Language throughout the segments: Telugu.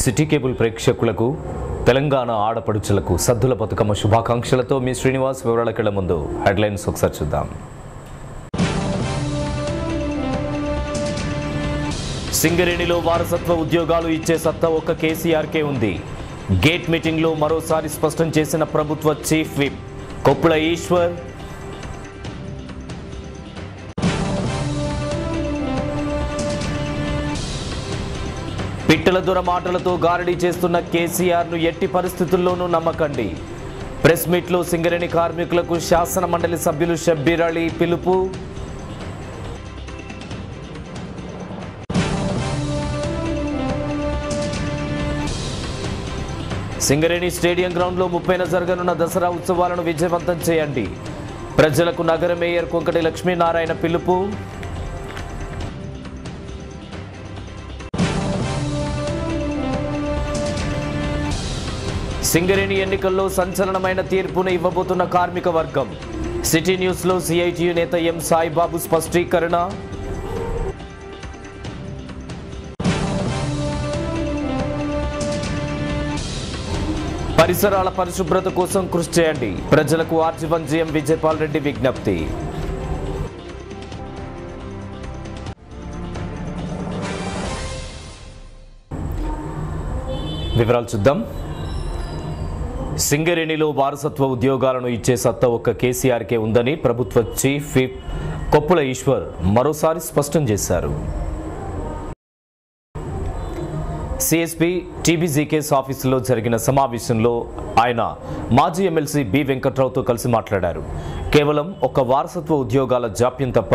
సిటీ కేబుల్ ప్రేక్షకులకు తెలంగాణ ఆడపడుచులకు సద్దుల బతుకమ్మ శుభాకాంక్షలతో మీ శ్రీనివాస్ వివరాలకెళ్ళ ముందు హెడ్లైన్స్ ఒకసారి చూద్దాం. సింగరేణిలో వారసత్వ ఉద్యోగాలు ఇచ్చే సత్తా ఒక్క కేసీఆర్కే ఉంది. గేట్ మీటింగ్లో మరోసారి స్పష్టం చేసిన ప్రభుత్వ చీఫ్ విప్ కొప్పుల ఈశ్వర్ పిట్టల దొర మాటలతో గారడీ చేస్తున్న కేసీఆర్ను ఎట్టి పరిస్థితుల్లోనూ నమ్మకండి. ప్రెస్ మీట్లో సింగరేణి కార్మికులకు శాసన మండలి సభ్యులు షబ్బీర్ అలీ పిలుపు. సింగరేణి స్టేడియం గ్రౌండ్లో ముప్పైన జరగనున్న దసరా ఉత్సవాలను విజయవంతం చేయండి. ప్రజలకు నగర మేయర్ కొంకటి లక్ష్మీనారాయణ పిలుపు. సింగరేణి ఎన్నికల్లో సంచలనమైన తీర్పును ఇవ్వబోతున్న కార్మిక వర్గం. సిటీ న్యూస్లో సిఐటియు నేత ఎం సాయిబాబు స్పష్టీకరణ. పరిసరాల పరిశుభ్రత కోసం కృషి చేయండి. ప్రజలకు ఆర్జీవన్ జీఎం విజయపాల్ రెడ్డి విజ్ఞప్తి. వివరాలు చూద్దాం. సింగరేణిలో వారసత్వ ఉద్యోగాలను ఇచ్చే సత్తా ఒక్క కేసీఆర్కే ఉందని ప్రభుత్వ చీఫ్ విప్ కొప్పుల ఈశ్వర్ మరోసారి స్పష్టం చేశారు. సిఎస్పి టీబీజీకేస్ ఆఫీసులో జరిగిన సమావేశంలో ఆయన మాజీ ఎమ్మెల్సీ బి వెంకట్రావుతో కలిసి మాట్లాడారు. కేవలం ఒక వారసత్వ ఉద్యోగాల జాప్యం తప్ప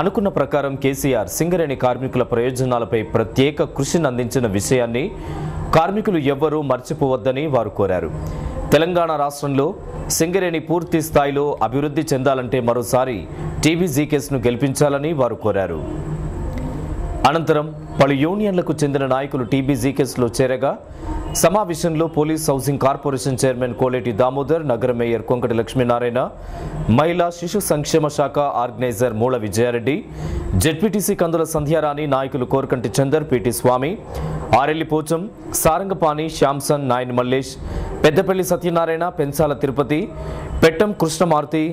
అనుకున్న ప్రకారం కేసీఆర్ సింగరేణి కార్మికుల ప్రయోజనాలపై ప్రత్యేక కృషిని అందించిన విషయాన్ని కార్మికులు ఎవ్వరూ మర్చిపోవద్దని వారు కోరారు. తెలంగాణ రాష్ట్రంలో సింగరేణి పూర్తి స్థాయిలో అభివృద్ధి చెందాలంటే మరోసారి టీబీజీకేస్ను గెలిపించాలని వారు కోరారు. అనంతరం పలు యూనియన్లకు చెందిన నాయకులు టీబీజీకేస్లో చేరగా సమావేశంలో police housing corporation chairman Koleti Damodar నగర మేయర్ కొంకటి లక్ష్మీనారాయణ మహిళా శిశు సంక్షేమ శాఖ ఆర్గనైజర్ మూల విజయారెడ్డి జెడ్పీటీసీ కందుల సంధ్యారాణి నాయకులు కోరకంటి చందర్ పిటి స్వామి ఆరెల్లి పోచం సారంగపాణి శ్యాంసన్ నాయన్ మల్లేష్ పెద్దపల్లి సత్యనారాయణ పెంచాల తిరుపతి పెట్టం కృష్ణమారుతి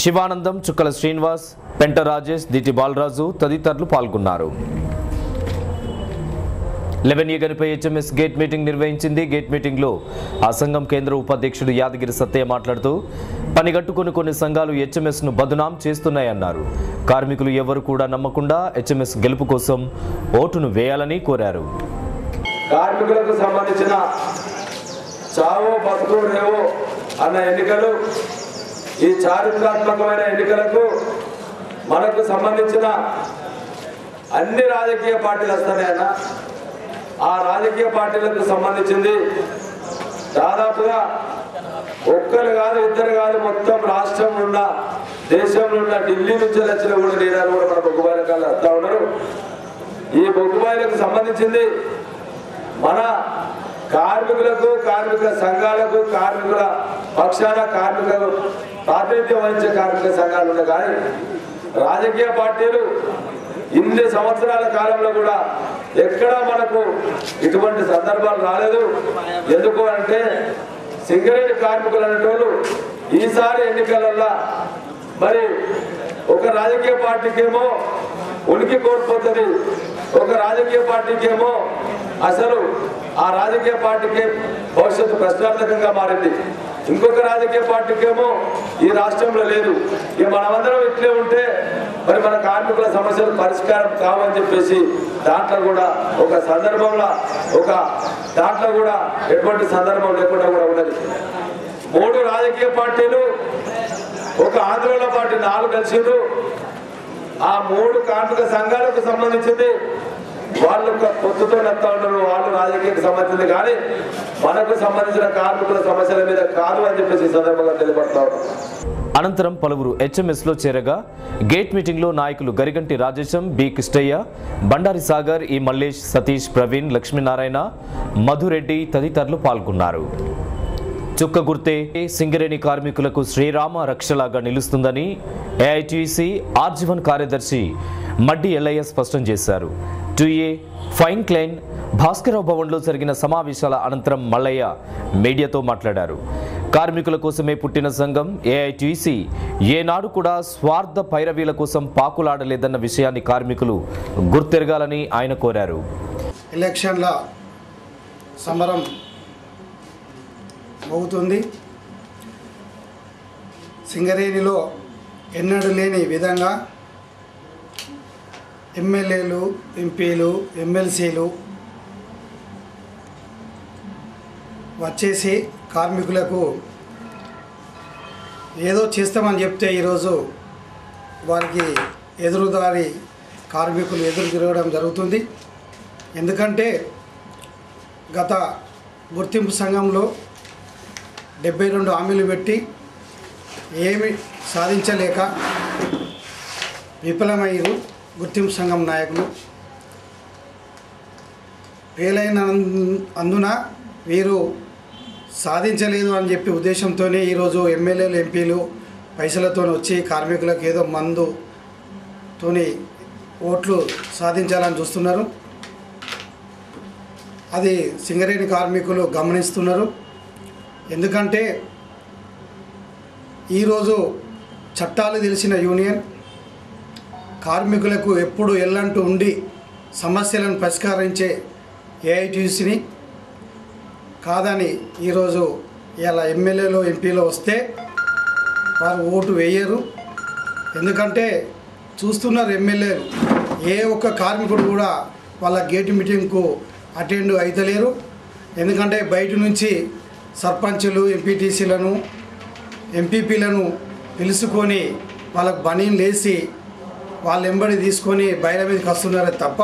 శివానందం చుక్కల శ్రీనివాస్ పెంట రాజేష్ దిటి బాలరాజు తదితరులు పాల్గొన్నారు. లెవెన్ గనిపై హెచ్ఎంఎస్ గేట్ మీటింగ్ నిర్వహించింది. గేట్ మీటింగ్లో ఆ సంఘం కేంద్ర ఉపాధ్యక్షుడు యాదగిరి సత్తయ్య మాట్లాడుతూ పనిగట్టుకుని కొన్ని సంఘాలు హెచ్ఎంఎస్ను బదునాం చేస్తున్నాయన్నారు. కార్మికులు ఎవరు కూడా నమ్మకుండా హెచ్ఎంఎస్ గెలుపు కోసం ఓటును వేయాలని కోరారు. కార్మికులకు సంబంధించిన చావో బతుకో రేవో అన్న ఎన్నికలు ఈ చారిత్రాత్మకమైన ఎన్నికలకు మనకు సంబంధించిన అన్ని రాజకీయ పార్టీలు వస్తున్నాయన్న ఆ రాజకీయ పార్టీలకు సంబంధించింది దాదాపుగా ఒక్కరు కాదు ఇద్దరు కాదు మొత్తం రాష్ట్రం ఉన్న దేశంలో ఉన్న ఢిల్లీ నుంచి వచ్చిన కూడా లీడర్లు కూడా మన బొగ్గుబాయిలకాలు వస్తూ ఉన్నారు. ఈ బొగ్గుబాయిలకు సంబంధించింది మన కార్మికులకు కార్మిక సంఘాలకు కార్మికుల పక్షాన కార్మిక ప్రాతినిధ్యం వహించే కార్మిక సంఘాలు ఉన్నాయి కానీ రాజకీయ పార్టీలు ఇన్ని సంవత్సరాల కాలంలో కూడా ఎక్కడా మనకు ఇటువంటి సందర్భాలు రాలేదు. ఎందుకు అంటే సింగరేణి కార్మికులు అనేటోళ్ళు ఈసారి ఎన్నికలల్లో మరి ఒక రాజకీయ పార్టీకేమో ఉనికి కోల్పోతుంది. ఒక రాజకీయ పార్టీకేమో అసలు ఆ రాజకీయ పార్టీకి భవిష్యత్తు ప్రశ్నార్థకంగా మారింది. ఇంకొక రాజకీయ పార్టీకేమో ఈ రాష్ట్రంలో లేదు. ఇక మనమందరం ఇట్లే ఉంటే మరి మన కార్మికుల సమస్యలు పరిష్కారం కావని చెప్పేసి దాంట్లో కూడా ఒక సందర్భంలో ఒక దాంట్లో కూడా ఎటువంటి సందర్భం లేకుండా కూడా ఉన్నది. మూడు రాజకీయ పార్టీలు ఒక ఆందోళన పార్టీ నాలుగు కలిసిండ్రు. ఆ మూడు కార్మిక సంఘాలకు సంబంధించింది వాళ్ళు పొత్తుతో నెత్తా ఉన్నారు వాళ్ళు రాజకీయానికి సంబంధించింది కానీ మనకు సంబంధించిన కార్మికుల సమస్యల మీద కాదు అని చెప్పేసి సందర్భంగా తెలియపడతా అనంతరం పలువురు హెచ్ఎంఎస్లో చేరగా గేట్ మీటింగ్లో నాయకులు గరిగంటి రాజేశం బి కృష్ణయ్య బండారి సాగర్ ఈ మల్లేష్ సతీష్ ప్రవీణ్ లక్ష్మీనారాయణ మధురెడ్డి తదితరులు పాల్గొన్నారు. చుక్క గుర్తే సింగరేణి కార్మికులకు శ్రీరామ రక్షలాగా నిలుస్తుందని ఏఐటీసీ ఆర్జీవన్ కార్యదర్శి మడ్డి ఎల్లయ్య స్పష్టం చేశారు. టూఏ ఫైన్ క్లైన్ భాస్కరరావు భవన్లో జరిగిన సమావేశాల అనంతరం మల్లయ్య మీడియాతో మాట్లాడారు. కార్మికుల కోసమే పుట్టిన సంఘం ఏఐటీసీ ఏనాడు కూడా స్వార్థ పైరవీల కోసం పాకులాడలేదన్న విషయాన్ని కార్మికులు గుర్తెరగాలని ఆయన కోరారు. ఎలక్షన్ల సమరం అవుతుంది సింగరేణిలో ఎన్నడూ లేని విధంగా ఎమ్మెల్యేలు ఎంపీలు ఎమ్మెల్సీలు వచ్చేసి కార్మికులకు ఏదో చేస్తామని చెప్తే ఈరోజు వారికి ఎదురుదారి కార్మికులు ఎదురు తిరగడం జరుగుతుంది. ఎందుకంటే గత గుర్తింపు సంఘంలో డెబ్బై రెండు హామీలు పెట్టి ఏమి సాధించలేక విఫలమయ్యారు. గుర్తింపు సంఘం నాయకులు. వీలైన అందున వీరు సాధించలేదు అని చెప్పి ఉద్దేశంతోనే ఈరోజు ఎమ్మెల్యేలు ఎంపీలు పైసలతో వచ్చి కార్మికులకు ఏదో మందుతోని ఓట్లు సాధించాలని చూస్తున్నారు. అది సింగరేణి కార్మికులు గమనిస్తున్నారు. ఎందుకంటే ఈరోజు చట్టాలు తెలిసిన యూనియన్ కార్మికులకు ఎప్పుడు ఎల్లంటూ ఉండి సమస్యలను పరిష్కరించే ఏఐటీసీని కాదని ఈరోజు ఇలా ఎమ్మెల్యేలు ఎంపీలు వస్తే వారు ఓటు వేయరు. ఎందుకంటే చూస్తున్నారు ఎమ్మెల్యేలు ఏ ఒక్క కార్మికుడు కూడా వాళ్ళ గేట్ మీటింగ్కు అటెండ్ అవుతలేరు ఎందుకంటే బయట నుంచి సర్పంచులు ఎంపీటీసీలను ఎంపీపీలను పిలుచుకొని వాళ్ళకు బనీలు లేసి వాళ్ళ ఎంబడి తీసుకొని బయట మీదకి వస్తున్నారే తప్ప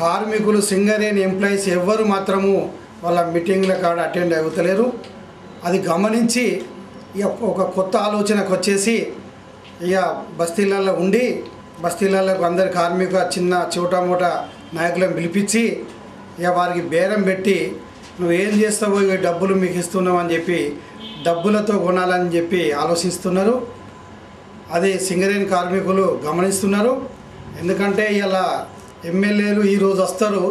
కార్మికులు సింగరేణి ఎంప్లాయీస్ ఎవ్వరు మాత్రము వాళ్ళ మీటింగ్ల కాడ అటెండ్ అవుతలేరు. అది గమనించి ఇక ఒక కొత్త ఆలోచనకు వచ్చేసి ఇక బస్తీలలో ఉండి బస్తీలకు అందరి కార్మిక చిన్న చోటమోట నాయకులను పిలిపించి ఇక వారికి బేరం పెట్టి నువ్వు ఏం చేస్తావో ఇక డబ్బులు మీకు ఇస్తున్నావు అని చెప్పి డబ్బులతో కొనాలని చెప్పి ఆలోచిస్తున్నారు. అది సింగరేణి కార్మికులు గమనిస్తున్నారు. ఎందుకంటే ఇలా ఎమ్మెల్యేలు ఈరోజు వస్తారు.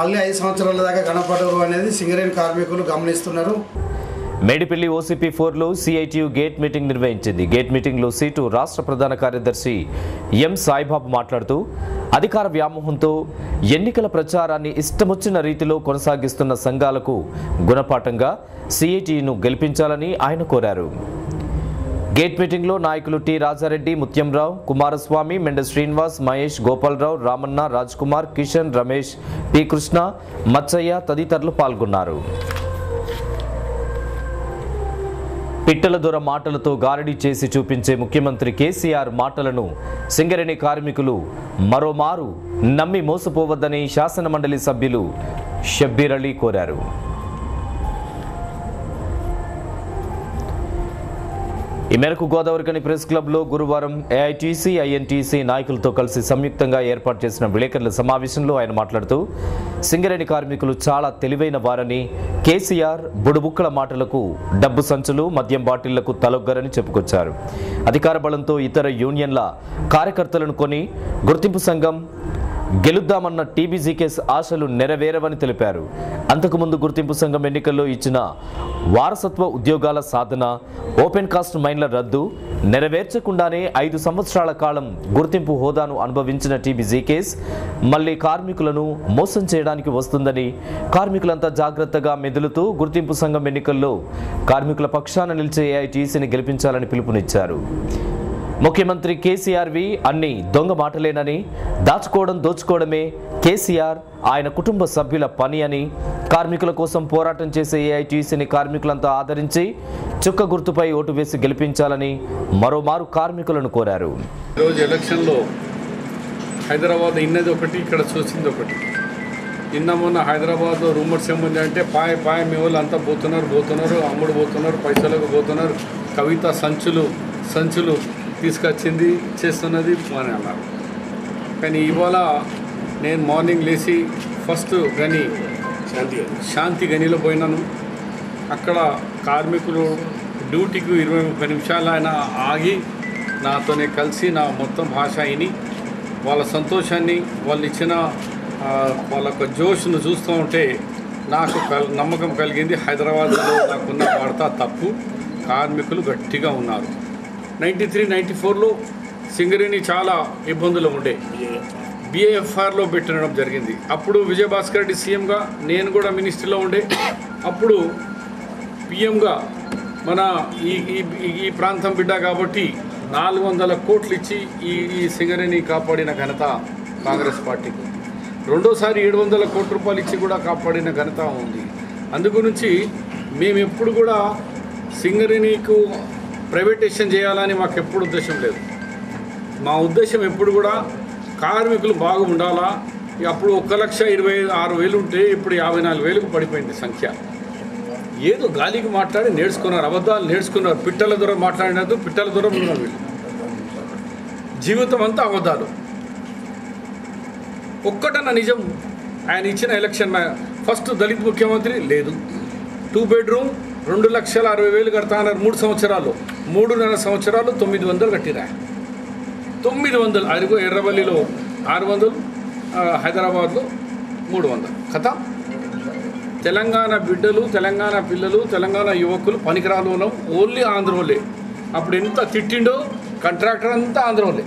మళ్ళీ ఐదు సంవత్సరాల దాకా కనపడరు అనేది సింగరేణి కార్మికులు గమనిస్తున్నారు. మేడిపల్లి ఓసీపీ ఫోర్లో సిఐటియు గేట్ మీటింగ్ నిర్వహించింది. గేట్ మీటింగ్లో సీటు రాష్ట్ర ప్రధాన కార్యదర్శి ఎం సాయిబాబు మాట్లాడుతూ అధికార వ్యామోహంతో ఎన్నికల ప్రచారాన్ని ఇష్టమొచ్చిన రీతిలో కొనసాగిస్తున్న సంఘాలకు గుణపాఠంగా సిఐటియును గెలిపించాలని ఆయన కోరారు. గేట్ మీటింగ్లో నాయకులు టి రాజారెడ్డి ముత్యంరావు కుమారస్వామి మెండ శ్రీనివాస్ మహేష్ గోపాలరావు రామన్న రాజ్ కుమార్ కిషన్ రమేష్ పి కృష్ణ మచ్చయ్య తదితరులు పాల్గొన్నారు. పిట్టల దొర మాటలతో గారడీ చేసి చూపించే ముఖ్యమంత్రి కేసీఆర్ మాటలను సింగరేణి కార్మికులు మరోమారు నమ్మి మోసపోవద్దని శాసనమండలి సభ్యులు షబ్బీర్ అలీ కోరారు. ఈ మేరకు గోదావరికని ప్రెస్ క్లబ్లో గురువారం ఏఐటీసీ ఐఎన్టీసీ నాయకులతో కలిసి సంయుక్తంగా ఏర్పాటు చేసిన విలేకరుల సమావేశంలో ఆయన మాట్లాడుతూ సింగరేణి కార్మికులు చాలా తెలివైన వారని కేసీఆర్ బుడుబుక్కల మాటలకు డబ్బు సంచులు మద్యం బాటిళ్ళకు తలొగ్గరని చెప్పుకొచ్చారు. అధికార బలంతో ఇతర యూనియన్ల కార్యకర్తలను కొని గుర్తింపు సంఘం గెలుద్దామన్న టీబీజీకేస్ ఆశలు నెరవేరవని తెలిపారు. అంతకుముందు గుర్తింపు సంఘం ఎన్నికల్లో ఇచ్చిన వారసత్వ ఉద్యోగాల సాధన ఓపెన్ కాస్ట్ మైన్ల రద్దు నెరవేర్చకుండానే ఐదు సంవత్సరాల కాలం గుర్తింపు హోదాను అనుభవించిన టీబీజీకేస్ మళ్ళీ కార్మికులను మోసం చేయడానికి వస్తుందని కార్మికులంతా జాగ్రత్తగా మెదులుతూ గుర్తింపు సంఘం ఎన్నికల్లో కార్మికుల పక్షాన నిలిచే ఏఐటీసీని గెలిపించాలని పిలుపునిచ్చారు. ముఖ్యమంత్రి కేసీఆర్వి అన్ని దొంగ మాటలేనని దాచుకోవడం దోచుకోవడమే కేసీఆర్ ఆయన కుటుంబ సభ్యుల పని అని కార్మికుల కోసం పోరాటం చేసే ఏఐటీసీని కార్మికులంతా ఆదరించి చుక్క గుర్తుపై ఓటు వేసి గెలిపించాలని మరోమారు కార్మికులను కోరారు. ఈరోజు ఎలక్షన్లో హైదరాబాద్ ఇన్నది ఒకటి ఇక్కడ చూసింది ఒకటి. నిన్న మొన్న హైదరాబాద్లో రూమర్స్ ఏముంది అంటే పాయ పాయ మీ వాళ్ళు అంతా పోతున్నారు పోతున్నారు అమ్ముడు పోతున్నారు పైసలకు పోతున్నారు కవిత సంచులు సంచులు తీసుకొచ్చింది చేస్తున్నది అని అన్నారు. కానీ ఇవాళ నేను మార్నింగ్ లేచి ఫస్ట్ గని శాంతి శాంతి గనిలో పోయినాను. అక్కడ కార్మికులు డ్యూటీకి ఇరవై ముప్పై నిమిషాలు ఆయన ఆగి నాతోనే కలిసి నా మొత్తం భాష అయిని వాళ్ళ సంతోషాన్ని వాళ్ళు ఇచ్చిన వాళ్ళ యొక్క జోష్ను చూస్తూ ఉంటే నాకు కల్- నమ్మకం కలిగింది హైదరాబాద్లో నాకున్న వార్త తప్పు. కార్మికులు గట్టిగా ఉన్నారు. నైంటీ త్రీ నైంటీ ఫోర్లో సింగరేణి చాలా ఇబ్బందులు ఉండే. బిఏఎఫ్ఆర్లో పెట్టడం జరిగింది. అప్పుడు విజయభాస్కర్ రెడ్డి సీఎంగా నేను కూడా మినిస్ట్రీలో ఉండే. అప్పుడు పిఎంగా మన ఈ ఈ ఈ- ఈ ప్రాంతం బిడ్డ కాబట్టి నాలుగు వందల కోట్లు ఇచ్చి ఈ ఈ సింగరేణి కాపాడిన ఘనత కాంగ్రెస్ పార్టీకి. రెండోసారి ఏడు వందల కోట్ల రూపాయలు ఇచ్చి కూడా కాపాడిన ఘనత ఉంది. అందుగురించి మేము ఎప్పుడు కూడా సింగరేణికు ప్రైవేటైజేషన్ చేయాలని మాకు ఎప్పుడు ఉద్దేశం లేదు. మా ఉద్దేశం ఎప్పుడు కూడా కార్మికులు బాగా ఉండాలా అప్పుడు ఒక్క లక్ష ఇరవై ఆరు వేలు ఉంటే ఇప్పుడు యాభై నాలుగు వేలకు పడిపోయింది సంఖ్య. ఏదో గాలికి మాట్లాడి నేర్చుకున్నారు అబద్ధాలు నేర్చుకున్నారు పిట్టల దూరం మాట్లాడినట్టు పిట్టల దూరం ఉన్నారు వీళ్ళు. జీవితం అంతా అబద్ధాలు. ఒక్కటన్న నిజం ఆయన ఇచ్చిన ఎలక్షన్ ఫస్ట్ దళిత్ ముఖ్యమంత్రి లేదు. టూ బెడ్రూమ్ రెండు లక్షల అరవై వేలు కడతా అన్నారు మూడు సంవత్సరాలు. మూడున్నర సంవత్సరాలు తొమ్మిది వందలు కట్టిరా. తొమ్మిది వందలు అదిగో ఎర్రవల్లిలో ఆరు వందలు హైదరాబాద్లో మూడు వందలు. కథ? తెలంగాణ బిడ్డలు తెలంగాణ పిల్లలు తెలంగాణ యువకులు పనికిరాలు ఉన్నాం ఓన్లీ ఆంధ్రోలే. అప్పుడు ఎంత తిట్టిండో కాంట్రాక్టర్ అంతా ఆంధ్రోలే.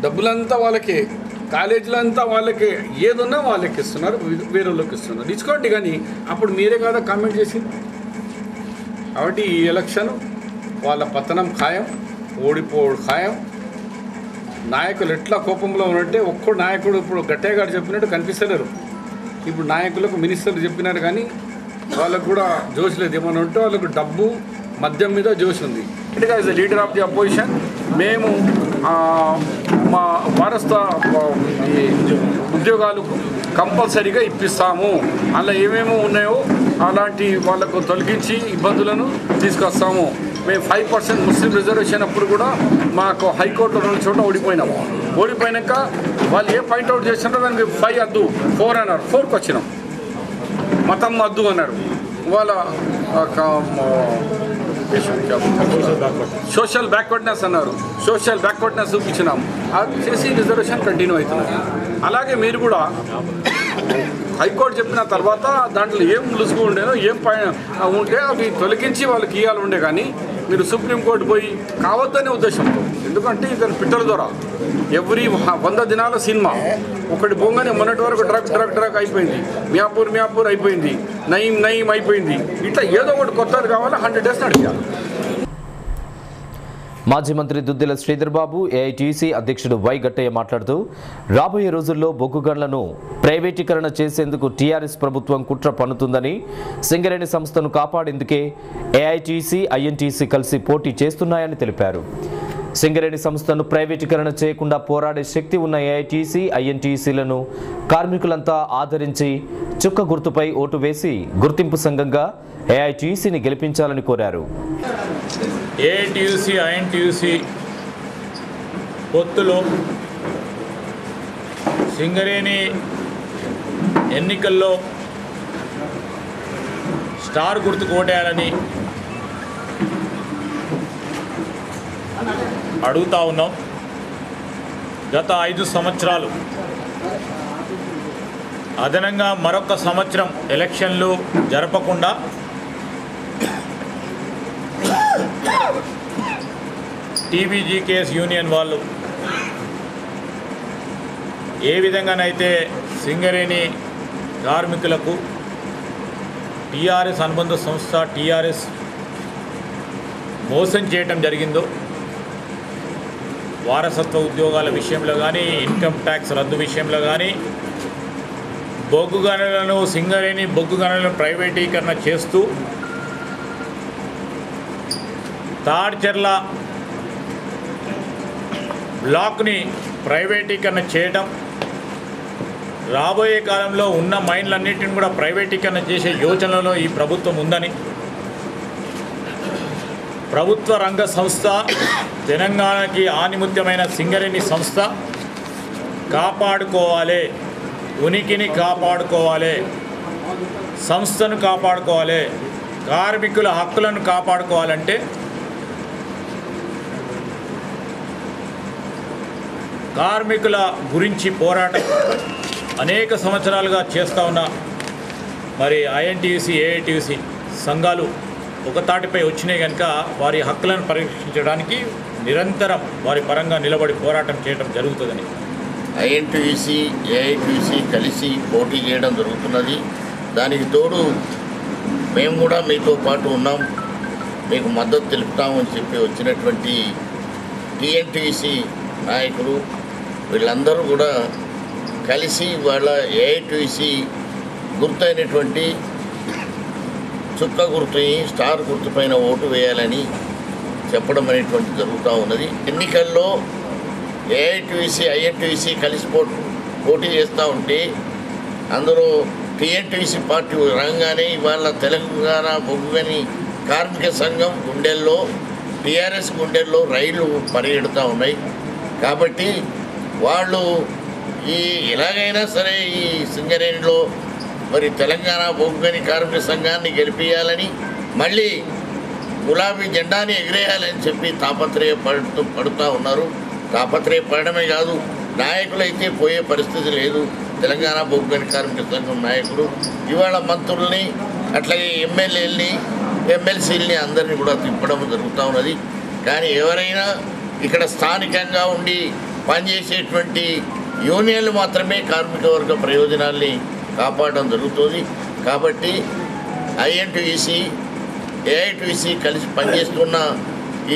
డబ్బులంతా వాళ్ళకే. కాలేజీలంతా వాళ్ళకి ఏదున్నా వాళ్ళకి ఇస్తున్నారు వే- వేరే వాళ్ళకి ఇస్తున్నారు. ఇచ్చుకోండి కానీ అప్పుడు మీరే కదా కామెంట్ చేసింది కాబట్టి ఈ ఎలక్షన్ వాళ్ళ పతనం ఖాయం ఓడిపోడు ఖాయం. నాయకులు ఎట్లా కోపంలో ఉన్నట్టే ఒక్కడు నాయకుడు ఇప్పుడు గట్టయ్య గారు చెప్పినట్టు కనిపిస్తలేరు. ఇప్పుడు నాయకులకు మినిస్టర్లు చెప్పినారు కానీ వాళ్ళకు కూడా జోష్ లేదు. ఏమన్నా ఉంటే వాళ్ళకు డబ్బు మద్యం మీద జోష్ ఉంది. It is the leader of the opposition మేము మా వారస్థ ఉద్యోగాలు కంపల్సరీగా ఇప్పిస్తాము. అలా ఏమేమో ఉన్నాయో అలాంటి వాళ్ళకు తొలగించి ఇబ్బందులను తీసుకొస్తాము. మేము ఫైవ్ పర్సెంట్ ముస్లిం రిజర్వేషన్ అప్పుడు కూడా మాకు హైకోర్టులో రెండు చోట్ల ఓడిపోయినాము. ఓడిపోయినాక వాళ్ళు ఏ పాయింట్అవుట్ చేసినారో దానికి ఫైవ్ అద్దు ఫోర్ అన్నారు ఫోర్కి వచ్చినాం. మతం వద్దు అన్నారు. వాళ్ళ సోషల్ బ్యాక్వర్డ్నెస్ అన్నారు. సోషల్ బ్యాక్వర్డ్నెస్ చూపించినాం. అది చేసి రిజర్వేషన్ కంటిన్యూ అవుతున్నది. అలాగే మీరు కూడా హైకోర్టు చెప్పిన తర్వాత దాంట్లో ఏం లుసుగు ఉండేనో ఏం పైన ఉంటే అవి తొలగించి వాళ్ళకి ఇవ్వాలి ఉండే కానీ మీరు సుప్రీంకోర్టు పోయి కావద్దనే ఉద్దేశంతో ఎందుకంటే ఇతను పిట్టల ద్వారా ఎవ్రీ వంద దినాల సినిమా. ఒకటి బొంగనే మొన్నటి వరకు డ్రగ్ డ్రగ్ డ్రగ్ అయిపోయింది. మియాపూర్ మియాపూర్ అయిపోయింది. నయీం నయీం అయిపోయింది. ఇట్లా ఏదో ఒకటి కొత్తది కావాలి హండ్రెడ్ డేస్ నడిచాలి. మాజీ మంత్రి దుద్దిల శ్రీధర్ బాబు ఏఐటీసీ అధ్యక్షుడు వై గట్టయ్య మాట్లాడుతూ రాబోయే రోజుల్లో బొగ్గు గన్లను ప్రైవేటీకరణ చేసేందుకు టీఆర్ఎస్ ప్రభుత్వం కుట్ర పన్నుతుందని సింగరేణి సంస్థను కాపాడేందుకే ఏఐటీసీ ఐఎన్టీసీ కలిసి పోటీ చేస్తున్నాయని తెలిపారు. సింగరేణి సంస్థను ప్రైవేటీకరణ చేయకుండా పోరాడే శక్తి ఉన్న ఏఐటీసీ ఐఎన్టీసీలను కార్మికులంతా ఆదరించి చుక్క గుర్తుపై ఓటు వేసి గుర్తింపు సంఘంగా ఏఐటీసీని గెలిపించాలని కోరారు. ఏఐటియుసి ఐఎన్టీయూసి పొత్తులో సింగరేణి ఎన్నికల్లో స్టార్ గుర్తు ఓటేయాలని అడుగుతా ఉన్నాం. గత ఐదు సంవత్సరాలు అదనంగా మరొక సంవత్సరం ఎలక్షన్లు జరపకుండా టీబీజీకేఎస్ యూనియన్ వాళ్ళు. ఏ విధంగానైతే సింగరేణి కార్మికులకు టీఆర్ఎస్ అనుబంధ సంస్థ టీఆర్ఎస్ మోసం చేయటం జరిగిందో వారసత్వ ఉద్యోగాల విషయంలో కానీ ఇన్కమ్ ట్యాక్స్ రద్దు విషయంలో కానీ బొగ్గు గనులను సింగరేణి బొగ్గు గనులను ప్రైవేటీకరణ చేస్తూ తాడ్చెర్ల బ్లాక్ని ప్రైవేటీకరణ చేయడం రాబోయే కాలంలో ఉన్న మైన్లన్నింటిని కూడా ప్రైవేటీకరణ చేసే యోచనలో ఈ ప్రభుత్వం ఉందని. ప్రభుత్వ రంగ సంస్థ తెలంగాణకి ఆనిముత్యమైన సింగరేణి సంస్థ కాపాడుకోవాలి ఉనికిని కాపాడుకోవాలి సంస్థను కాపాడుకోవాలి కార్మికుల హక్కులను కాపాడుకోవాలంటే కార్మికుల గురించి పోరాటం అనేక సంవత్సరాలుగా చేస్తూ ఉన్న మరి ఐఎన్టీయూసీ ఏఐటీయూసీ సంఘాలు ఒక తాటిపై వచ్చినాయి కనుక వారి హక్కులను పరీక్షించడానికి నిరంతరం వారి పరంగా నిలబడి పోరాటం చేయడం జరుగుతుందని. ఐఎన్టీయూసీ ఏఐటీయూసీ కలిసి పోటీ చేయడం జరుగుతున్నది. దానికి తోడు మేము కూడా మీతో పాటు ఉన్నాం. మీకు మద్దతు తెలుపుతామని చెప్పి వచ్చినటువంటి టీఎన్టీసీ నాయకులు వీళ్ళందరూ కూడా కలిసి వాళ్ళ ఏఐటీసీ గుర్తైనటువంటి చుక్క గుర్తుని స్టార్ గుర్తు పైన ఓటు వేయాలని చెప్పడం అనేటువంటి జరుగుతూ ఉన్నది. ఎన్నికల్లో ఏఐటీసీ ఐఎన్టీసీ కలిసి పో పోటీ చేస్తూ ఉంటే అందరూ టీఎన్టీసీ పార్టీ రంగానే ఇవాళ తెలంగాణ బొగ్గుని కార్మిక సంఘం గుండెల్లో టీఆర్ఎస్ గుండెల్లో రైళ్ళు పరిగెడుతూ ఉన్నాయి. కాబట్టి వాళ్ళు ఈ ఎలాగైనా సరే ఈ సింగరేణిలో మరి తెలంగాణ బొగ్గని కార్మిక సంఘాన్ని గెలిపించాలని మళ్ళీ గులాబీ జెండాని ఎగిరేయాలని చెప్పి తాపత్రయ పడుతూ పడుతూ ఉన్నారు. తాపత్రయ పడమే కాదు నాయకులైతే పోయే పరిస్థితి లేదు. తెలంగాణ బొగ్గని కార్మిక సంఘం నాయకులు ఇవాళ మంత్రుల్ని అట్లాగే ఎమ్మెల్యేలని ఎమ్మెల్సీలని అందరినీ కూడా తిప్పడం జరుగుతూ ఉన్నది. కానీ ఎవరైనా ఇక్కడ స్థానికంగా ఉండి పనిచేసేటువంటి యూనియన్లు మాత్రమే కార్మిక వర్గ ప్రయోజనాల్ని కాపాడడం జరుగుతుంది. కాబట్టి ఐఎన్టీసీ ఏఐటీసీ కలిసి పనిచేస్తున్న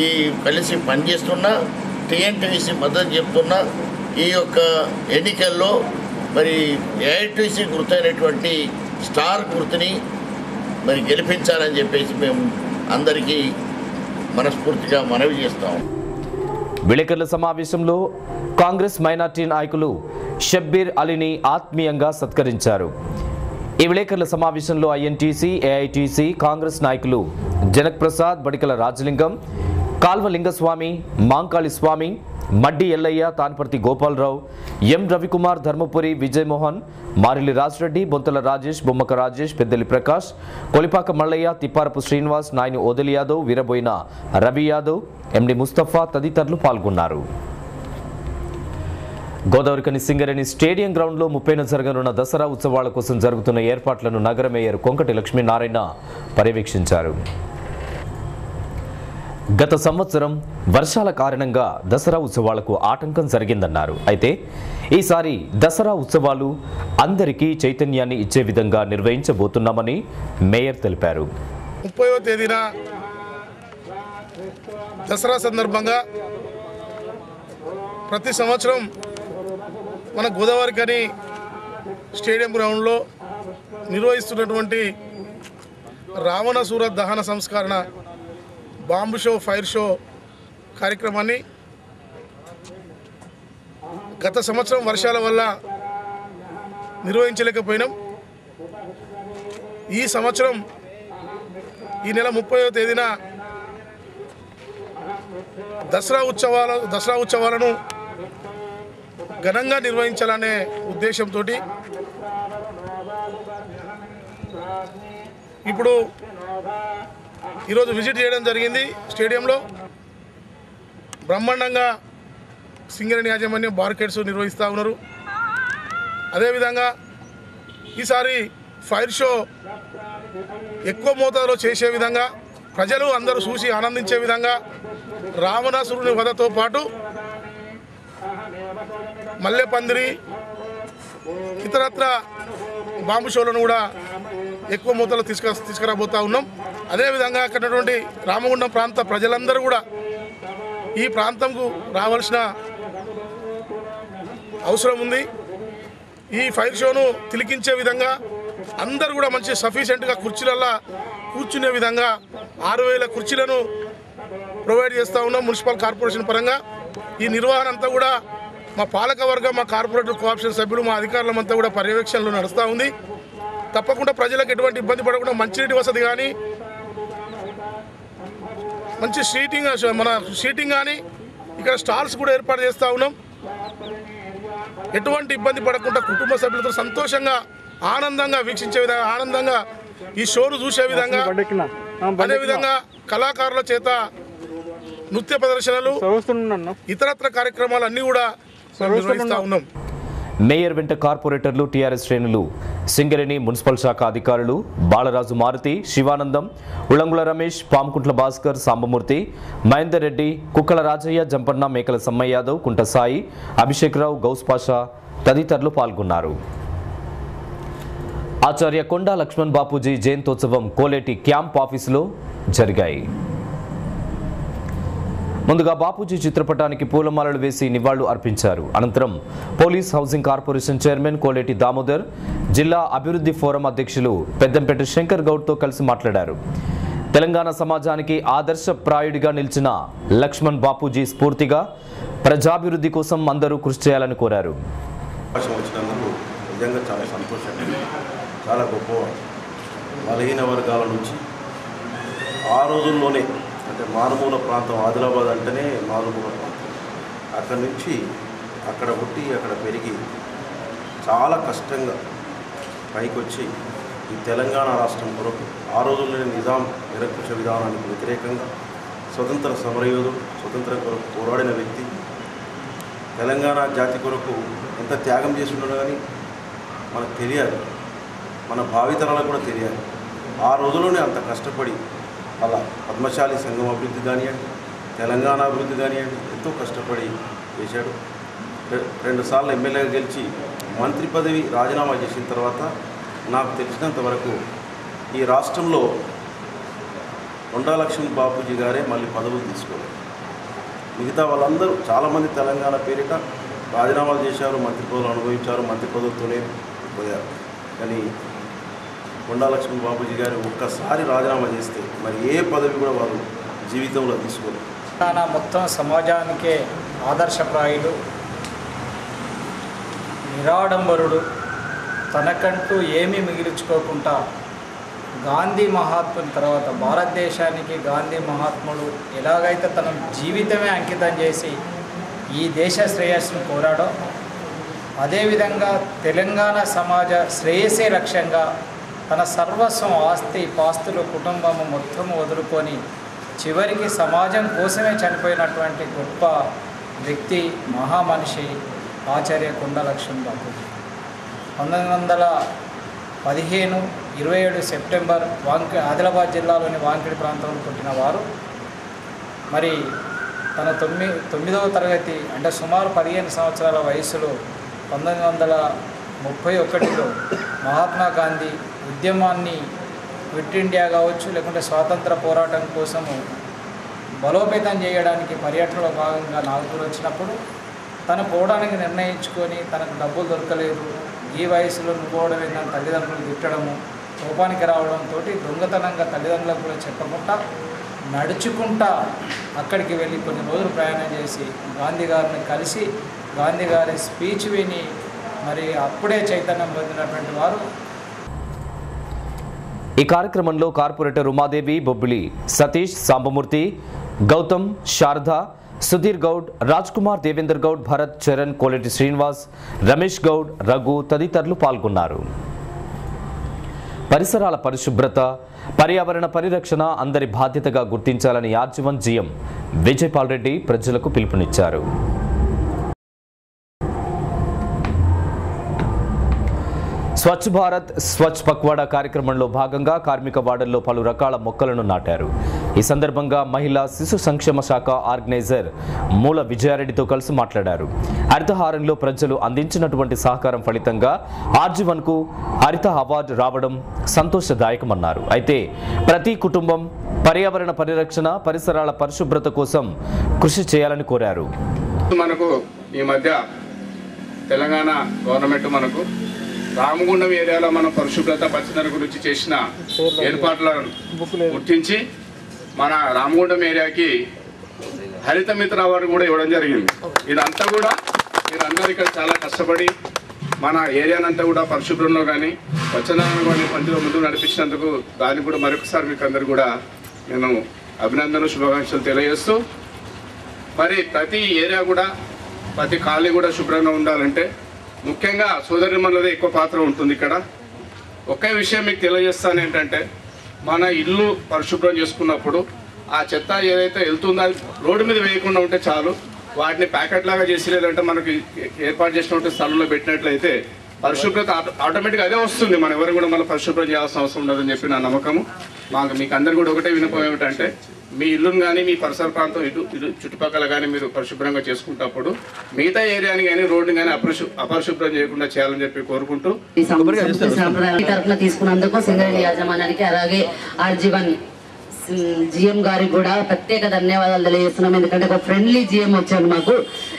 ఈ కలిసి పనిచేస్తున్న టీఎన్టీసీ మద్దతు చెప్తున్న ఈ యొక్క ఎన్నికల్లో మరి ఏఐటీసీ గుర్తైనటువంటి స్టార్ గుర్తుని మరి గెలిపించాలని చెప్పేసి మేము అందరికీ మనస్ఫూర్తిగా మనవి చేస్తాం. విలేకరుల సమావేశంలో కాంగ్రెస్ మైనార్టీ నాయకులు షబ్బీర్ అలీని ఆత్మీయంగా సత్కరించారు. ఈ విలేకరుల సమావేశంలో ఐఎన్టీసీ ఏఐటీసీ కాంగ్రెస్ నాయకులు జనక్ ప్రసాద్ బడికల రాజలింగం కాల్వ లింగస్వామి మాంకాళి స్వామి మడ్డి ఎల్లయ్య తాన్పర్తి గోపాలరావు ఎం రవికుమార్ ధర్మపురి విజయమోహన్ మారిలి రాజరెడ్డి బొంతల రాజేష్ బొమ్మక రాజేష్ పెద్దలి ప్రకాష్ కొలిపాక మల్లయ్య తిప్పారపు శ్రీనివాస్ నాయని ఓదలి యాదవ్ వీరబోయిన రవి యాదవ్ ఎండి ముస్తఫా తదితరులు పాల్గొన్నారు. గోదావరికని సింగరేణి స్టేడియం గ్రౌండ్లో ముప్పైన జరగనున్న దసరా ఉత్సవాల కోసం జరుగుతున్న ఏర్పాట్లను నగర మేయర్ కొంకటి లక్ష్మీనారాయణ పర్యవేక్షించారు. గత సంవత్సరం వర్షాల కారణంగా దసరా ఉత్సవాలకు ఆటంకం జరిగిందన్నారు. అయితే ఈసారి దసరా ఉత్సవాలు అందరికీ చైతన్యాన్ని ఇచ్చే విధంగా నిర్వహించబోతున్నామని మేయర్ తెలిపారు. ముప్పైవ తేదీన దసరా సందర్భంగా ప్రతి సంవత్సరం మన గోదావరి కని స్టేడియం గ్రౌండ్లో నిర్వహిస్తున్నటువంటి రావణసూర దహన సంస్కరణ బాంబు షో ఫైర్ షో కార్యక్రమాన్ని గత సంవత్సరం వర్షాల వల్ల నిర్వహించలేకపోయినాం. ఈ సంవత్సరం ఈ నెల ముప్పైవ తేదీన దసరా ఉత్సవాల దసరా ఉత్సవాలను ఘనంగా నిర్వహించాలనే ఉద్దేశంతో ఇప్పుడు ఈరోజు విజిట్ చేయడం జరిగింది స్టేడియంలో. బ్రహ్మాండంగా సింగరేణి యాజమాన్యం బార్కెట్స్ నిర్వహిస్తూ ఉన్నారు. అదేవిధంగా ఈసారి ఫైర్ షో ఎక్కువ మోతాదులో చేసే విధంగా ప్రజలు అందరూ చూసి ఆనందించే విధంగా రావణాసురుని వధతో పాటు మల్లెపందిరి ఇతరత్ర బాంబు షోలను కూడా ఎక్కువ మూతలు తీసుకు తీసుకురాబోతా ఉన్నాం. అదేవిధంగా అక్కడటువంటి రామగుండం ప్రాంత ప్రజలందరూ కూడా ఈ ప్రాంతంకు రావాల్సిన అవసరం ఉంది. ఈ ఫైర్ షోను తిలికించే విధంగా అందరూ కూడా మంచి సఫిషియెంట్గా కుర్చీలల్లా కూర్చునే విధంగా ఆరు వేల కుర్చీలను ప్రొవైడ్ చేస్తూ ఉన్నాం మున్సిపల్ కార్పొరేషన్ పరంగా. ఈ నిర్వహణ అంతా కూడా మా పాలక వర్గం మా కార్పొరేటర్ కోఆప్షన్ సభ్యులు మా అధికారులమంతా కూడా పర్యవేక్షణలో నడుస్తూ ఉంది. తప్పకుండా ప్రజలకు ఎటువంటి ఇబ్బంది పడకుండా మంచినీటి వసతి కానీ మంచి సీటింగ్ మన సీటింగ్ కానీ ఇక్కడ స్టాల్స్ కూడా ఏర్పాటు చేస్తూ ఉన్నాం. ఎటువంటి ఇబ్బంది పడకుండా కుటుంబ సభ్యులతో సంతోషంగా ఆనందంగా వీక్షించే విధంగా ఆనందంగా ఈ షోను చూసే విధంగా అదేవిధంగా కళాకారుల చేత నృత్య ప్రదర్శనలు ఇతరత్ర కార్యక్రమాలు అన్నీ. కూడా నిర్వహిస్తూ ఉన్నాం. మేయర్ వెంట కార్పొరేటర్లు టీఆర్ఎస్ శ్రేణులు సింగరేణి మున్సిపల్ శాఖ అధికారులు బాలరాజు మారుతి శివానందం ఉళంగుల రమేష్ పాముకుంట్ల భాస్కర్ సాంబమూర్తి మహేందర్ రెడ్డి కుక్కల రాజయ్య జంపన్న మేకల సమ్మయ్య యాదవ్ కుంట సాయి అభిషేక్రావు గౌస్పాషా తదితరులు పాల్గొన్నారు. ఆచార్య కొండా లక్ష్మణ్ బాపూజీ జయంతోత్సవం కోలేటి క్యాంప్ ఆఫీసులో జరిగాయి. ముందుగా బాపూజీ చిత్రపటానికి పూలమాలలు వేసి నివాళులు అర్పించారు. అనంతరం police housing corporation chairman Koleti Damodar జిల్లా అభివృద్ధి ఫోరం అధ్యక్షులు పెద్దంపేట శంకర్ గౌడ్తో కలిసి మాట్లాడారు. తెలంగాణ సమాజానికి ఆదర్శప్రాయుడిగా నిలిచిన లక్ష్మణ్ బాపూజీ స్ఫూర్తిగా ప్రజాభివృద్ధి కోసం అందరూ కృషి చేయాలని కోరారు. నిజంగా చాలా సంతోషం. చాలా గొప్ప బలహీన వర్గాల నుంచి ఆ రోజుల్లోనే అంటే మారుమూల ప్రాంతం ఆదిలాబాద్ అంటేనే మారుమూల ప్రాంతం. అక్కడ నుంచి అక్కడ పుట్టి అక్కడ పెరిగి చాలా కష్టంగా పైకి వచ్చి ఈ తెలంగాణ రాష్ట్రం కొరకు ఆ రోజుల్లోనే నిజాం నిరకుశ విధానానికి వ్యతిరేకంగా స్వతంత్ర సమరయోధుడు స్వతంత్ర కొరకు పోరాడిన వ్యక్తి తెలంగాణ జాతి కొరకు ఎంత త్యాగం చేసి ఉండడం కానీ మనకు తెలియాలి. మన భావితరాలకు కూడా తెలియాలి. ఆ రోజుల్లోనే అంత కష్టపడి అలా పద్మశాలి సంఘం అభివృద్ధి కానివ్వండి తెలంగాణ అభివృద్ధి కానివ్వండి ఎంతో కష్టపడి చేశాడు. రెండుసార్లు ఎమ్మెల్యేగా గెలిచి మంత్రి పదవి రాజీనామా చేసిన తర్వాత నాకు తెలిసినంత వరకు ఈ రాష్ట్రంలో కొండాలక్ష్మి బాపూజీ గారే మళ్ళీ పదవులు తీసుకోలేదు. మిగతా వాళ్ళందరూ చాలామంది తెలంగాణ పేరిట రాజీనామాలు చేశారు మంత్రి పదవులు అనుభవించారు మంత్రి పదవులతోనే పోయారు. కానీ కొండాలక్ష్మి బాబుజీ గారు ఒక్కసారి రాజీనామా చేస్తే మరి ఏ పదవి కూడా వారు జీవితంలో తీసుకోరు. తెలంగాణ మొత్తం సమాజానికే ఆదర్శప్రాయుడు నిరాడంబరుడు తనకంటూ ఏమీ మిగిల్చుకోకుండా గాంధీ మహాత్ముని తర్వాత భారతదేశానికి గాంధీ మహాత్ముడు ఎలాగైతే తన జీవితమే అంకితం చేసి ఈ దేశ శ్రేయస్సును కోరాడో అదేవిధంగా తెలంగాణ సమాజ శ్రేయసే లక్ష్యంగా తన సర్వస్వం ఆస్తి పాస్తులు కుటుంబము మొత్తం వదులుకొని చివరికి సమాజం కోసమే చనిపోయినటువంటి గొప్ప వ్యక్తి మహామనిషి ఆచార్య కొండ లక్ష్మణ్ బాపూజీ. పంతొమ్మిది వందల పదిహేను ఇరవై ఏడు సెప్టెంబర్ వాంకి ఆదిలాబాద్ జిల్లాలోని వాంకిడి ప్రాంతంలో పుట్టిన వారు. మరి తన తొమ్మిది తొమ్మిదవ తరగతి అంటే సుమారు పదిహేను సంవత్సరాల వయసులో పంతొమ్మిది వందల ముప్పై ఒకటిలో మహాత్మా గాంధీ ఉద్యమాన్ని క్విట్ ఇండియా కావచ్చు లేకుంటే స్వాతంత్ర పోరాటం కోసము బలోపేతం చేయడానికి పర్యటనలో భాగంగా నాగపూర్ వచ్చినప్పుడు తను పోవడానికి నిర్ణయించుకొని తనకు డబ్బులు దొరకలేదు. ఈ వయసులో నువ్వు పోవడం ఏంటని తల్లిదండ్రులు తిట్టడము కోపానికి రావడంతో దొంగతనంగా తల్లిదండ్రులకు కూడా చెప్పకుండా నడుచుకుంటా అక్కడికి వెళ్ళి కొన్ని రోజులు ప్రయాణం చేసి గాంధీ గారిని కలిసి గాంధీ గారి స్పీచ్ విని మరి అప్పుడే చైతన్యం పొందినటువంటి వారు ఈ కార్యక్రమంలో కార్పొరేటర్ ఉమాదేవి బొబ్బిలి సతీష్ సాంబమూర్తి గౌతమ్ శారద సుధీర్ గౌడ్ రాజ్ కుమార్ దేవేందర్ గౌడ్ భరత్ చరణ్ కోలెటి శ్రీనివాస్ రమేష్ గౌడ్ రఘు తదితరులు పాల్గొన్నారు. పరిసరాల పరిశుభ్రత పర్యావరణ పరిరక్షణ అందరి బాధ్యతగా గుర్తించాలని ఆర్జీవన్ జీఎం విజయపాల్ రెడ్డి ప్రజలకు పిలుపునిచ్చారు. స్వచ్ఛ భారత్ స్వచ్ఛ పక్వాడా కార్యక్రమంలో భాగంగా కార్మిక వార్డుల్లో పలు రకాల మొక్కలను నాటారు. ఈ సందర్భంగా మహిళా శిశు సంక్షేమ శాఖ ఆర్గనైజర్ మూల విజయారెడ్డితో కలిసి మాట్లాడారు. హరితహారంలో ప్రజలు అందించినటువంటి సహకారం ఫలితంగా ఆర్జీవన్కు హరిత అవార్డు రావడం సంతోషదాయకమన్నారు. అయితే ప్రతి కుటుంబం పర్యావరణ పరిరక్షణ పరిసరాల పరిశుభ్రత కోసం కృషి చేయాలని కోరారు. మనకు ఈ మధ్య తెలంగాణ గవర్నమెంట్ మనకు రామగుండం ఏరియాలో మనం పరిశుభ్రత పచ్చదన గురించి చేసిన ఏర్పాట్లను గుర్తించి మన రామగుండం ఏరియాకి హరిత మిత్ర అవార్డు కూడా ఇవ్వడం జరిగింది. ఇదంతా కూడా మీరందరూ ఇక్కడ చాలా కష్టపడి మన ఏరియానంతా కూడా పరిశుభ్రంలో కానీ పచ్చదనం కానీ పంచులో ముందుకు నడిపించినందుకు దానికి కూడా మరొకసారి మీకు అందరు కూడా నేను అభినందనలు శుభాకాంక్షలు తెలియజేస్తూ మరి ప్రతి ఏరియా కూడా ప్రతి కాలనీ కూడా శుభ్రంగా ఉండాలంటే ముఖ్యంగా సోదరి మనదే ఎక్కువ పాత్ర ఉంటుంది ఇక్కడ. ఒకే విషయం మీకు తెలియజేస్తాను ఏంటంటే మన ఇల్లు పరిశుభ్రం చేసుకున్నప్పుడు ఆ చెత్త ఏదైతే వెళ్తుందో అది రోడ్డు మీద వేయకుండా ఉంటే చాలు వాటిని ప్యాకెట్ లాగా చేసి లేదంటే మనకి ఏర్పాటు చేసినటువంటి స్థలంలో పెట్టినట్లయితే పరిశుభ్రత ఆటో- ఆటోమేటిక్గా అదే వస్తుంది. మనం ఎవరు కూడా మళ్ళీ పరిశుభ్రం చేయాల్సిన అవసరం ఉండదని చెప్పి నా నమ్మకము. మాకు మీకు అందరు కూడా ఒకటే వినపం ఏమిటంటే మీ ఇల్లును కానీ మీ పరిసర ప్రాంతం ఇటు ఇటు చుట్టుపక్కల కానీ మీరు పరిశుభ్రంగా చేసుకుంటప్పుడు మిగతా ఏరియాని కానీ రోడ్డుని కానీ అపరిశు అపరిశుభ్రం చేయకుండా చేయాలని చెప్పి కోరుకుంటూ తరఫున తీసుకున్నందుకు సింగరేణి యాజమాన్యానికి అలాగే ఆర్జీవన్ జిఎం గారికి కూడా ప్రత్యేక ధన్యవాదాలు తెలియజేస్తున్నాం. ఎందుకంటే ఒక ఫ్రెండ్లీ జిఎం వచ్చాడు మాకు.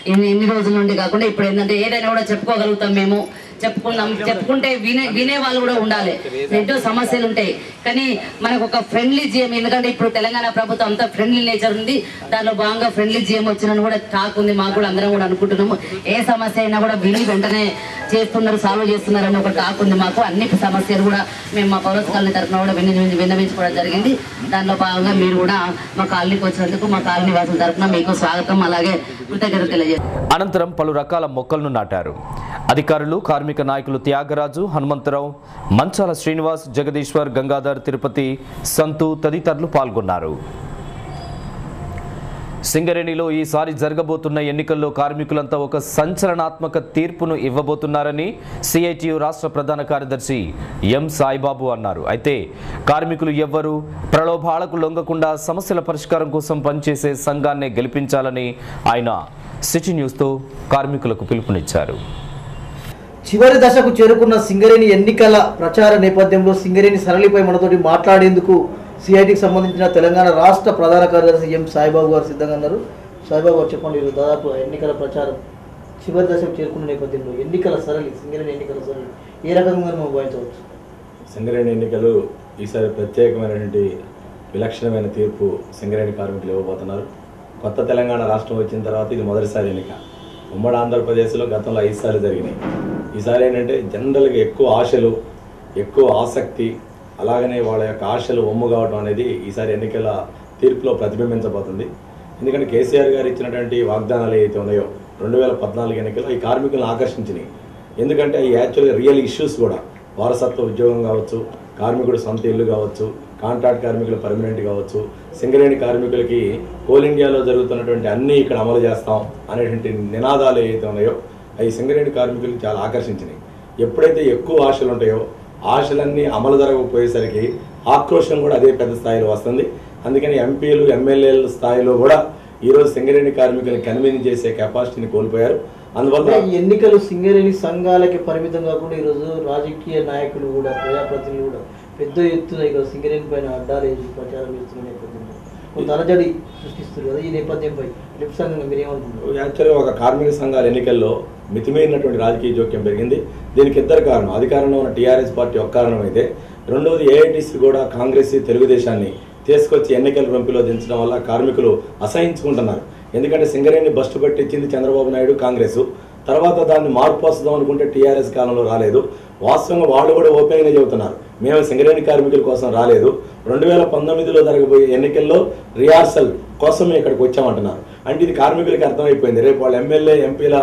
ఇన్ని ఇన్ని రోజుల నుండి కాకుండా ఇప్పుడు ఏంటంటే ఏదైనా కూడా చెప్పుకోగలుగుతాం మేము. చెప్పుకుందాం చెప్పుకుంటే వినే వినే వాళ్ళు కూడా ఉండాలి. ఎన్నో సమస్యలు ఉంటాయి. కానీ మనకు ఒక ఫ్రెండ్లీ జిఎం ఎందుకంటే ఇప్పుడు తెలంగాణ ప్రభుత్వం అంతా ఫ్రెండ్లీ నేచర్ ఉంది. దానిలో భాగంగా ఫ్రెండ్లీ జిఎం వచ్చినని కూడా టాక్ ఉంది. మాకు కూడా అందరం కూడా అనుకుంటున్నాము. ఏ సమస్య అయినా కూడా విని వెంటనే చేస్తున్నారు సాల్వ్ చేస్తున్నారని ఒక టాక్ ఉంది మాకు. అన్ని సమస్యలు కూడా మేము మా పౌరస్ కాలనీ తరఫున కూడా విన్న విన్నవించుకోవడం జరిగింది. దానిలో భాగంగా మీరు కూడా మా కాలనీకి వచ్చినందుకు మా కాలనీ వాసుల తరఫున మీకు స్వాగతం. అలాగే కృతజ్ఞత తెలియజేస్తాం. అనంతరం పలు రకాల మొక్కలను నాటారు. అధికారులు కార్మిక నాయకులు త్యాగరాజు హనుమంతరావు మంచాల శ్రీనివాస్ జగదీశ్వర్ గంగాధర్ తిరుపతి సంతు తదితరులు పాల్గొన్నారు. సింగరేణిలో ఈసారి జరగబోతున్న ఎన్నికల్లో కార్మికులంతా ఒక సంచలనాత్మక తీర్పును ఇవ్వబోతున్నారని సిఐటియు రాష్ట్ర ప్రధాన కార్యదర్శి ఎం సాయిబాబు అన్నారు. అయితే కార్మికులు ఎవ్వరూ ప్రలోభాలకు లొంగకుండా సమస్యల పరిష్కారం కోసం పనిచేసే సంఘాన్నే గెలిపించాలని ఆయన సిటీ న్యూస్తో కార్మికులకు పిలుపునిచ్చారు. చివరి దశకు చేరుకున్న సింగరేణి ఎన్నికల ప్రచార నేపథ్యంలో సింగరేణి సరళిపై మనతోటి మాట్లాడేందుకు సిఐటికి సంబంధించిన తెలంగాణ రాష్ట్ర ప్రధాన కార్యదర్శి ఎం సాయిబాబు గారు సిద్ధంగా ఉన్నారు. సాయిబాబు గారు చెప్పండి ఈరోజు దాదాపు ఎన్నికల ప్రచారం చివరి దశకు చేరుకున్న నేపథ్యంలో ఎన్నికల సరళి సింగరేణి ఎన్నికల సరళి ఏ రకంగా మనం భావించవచ్చు? సింగరేణి ఎన్నికలు ఈసారి ప్రత్యేకమైనటువంటి విలక్షణమైన తీర్పు సింగరేణి కార్మికులు ఇవ్వబోతున్నారు. కొత్త తెలంగాణ రాష్ట్రం వచ్చిన తర్వాత ఇది మొదటిసారి ఎన్నిక. ఉమ్మడి ఆంధ్రప్రదేశ్లో గతంలో ఐదు సార్లు జరిగినాయి. ఈసారి ఏంటంటే జనరల్గా ఎక్కువ ఆశలు ఎక్కువ ఆసక్తి అలాగనే వాళ్ళ యొక్క ఆశలు ఒమ్ము కావడం అనేది ఈసారి ఎన్నికల తీర్పులో ప్రతిబింబించబోతుంది. ఎందుకంటే కేసీఆర్ గారు ఇచ్చినటువంటి వాగ్దానాలు ఏవైతే ఉన్నాయో రెండు వేల పద్నాలుగు ఎన్నికల్లో ఈ కార్మికులను ఆకర్షించినాయి. ఎందుకంటే ఈ యాక్చువల్గా రియల్ ఇష్యూస్ కూడా. వారసత్వ ఉద్యోగం కావచ్చు కార్మికుడు సొంత ఇల్లు కావచ్చు కాంట్రాక్ట్ కార్మికులు పర్మనెంట్ కావచ్చు సింగరేణి కార్మికులకి కోల్ ఇండియాలో జరుగుతున్నటువంటి అన్నీ ఇక్కడ అమలు చేస్తాం అనేటువంటి నినాదాలు ఏవైతే ఉన్నాయో అవి సింగరేణి కార్మికులు చాలా ఆకర్షించినాయి ఎప్పుడైతే ఎక్కువ ఆశలు ఉంటాయో ఆశలన్నీ అమలు జరగకపోయేసరికి ఆక్రోషం కూడా అదే పెద్ద స్థాయిలో వస్తుంది. అందుకని ఎంపీలు ఎమ్మెల్యేల స్థాయిలో కూడా ఈరోజు సింగరేణి కార్మికులను కన్వీన్ చేసే కెపాసిటీని కోల్పోయారు. అందువల్ల ఈ ఎన్నికలు సింగరేణి సంఘాలకి పరిమితం కాకుండా ఈరోజు రాజకీయ నాయకులు కూడా ప్రజాప్రతినిధులు కూడా పెద్ద ఎత్తున ఇక సింగరేణి పైన అడ్డాలు వేసి ప్రచారం చేస్తున్న నేపథ్యంలో కొంత అలజడి సృష్టిస్తారు కదా ఈ నేపథ్యంపై లిప్ సంఘంగా మీరేమనుకుంటున్నారు యాక్చువల్గా ఒక కార్మిక సంఘాల ఎన్నికల్లో మితిమీరినటువంటి రాజకీయ జోక్యం పెరిగింది. దీనికి ఇద్దరు కారణం. అధికారంలో ఉన్న టీఆర్ఎస్ పార్టీ ఒక కారణం అయితే రెండవది ఏఐటీసీ కూడా కాంగ్రెస్ తెలుగుదేశాన్ని తీసుకొచ్చి ఎన్నికల రొంపిలో దించడం వల్ల కార్మికులు అసహించుకుంటున్నారు. ఎందుకంటే సింగరేణి బస్టు పెట్టించింది చంద్రబాబు నాయుడు కాంగ్రెస్. తర్వాత దాన్ని మార్పు వస్తుందాం అనుకుంటే టీఆర్ఎస్ కాలంలో రాలేదు. వాస్తవంగా వాళ్ళు కూడా ఓపెన్గా చెబుతున్నారు. మేము సింగరేణి కార్మికుల కోసం రాలేదు. రెండు వేల పంతొమ్మిదిలో జరగబోయే ఎన్నికల్లో రిహార్సల్ కోసం మేము ఇక్కడికి వచ్చామంటున్నారు. అంటే ఇది కార్మికులకి అర్థమైపోయింది. రేపు వాళ్ళ ఎమ్మెల్యే ఎంపీల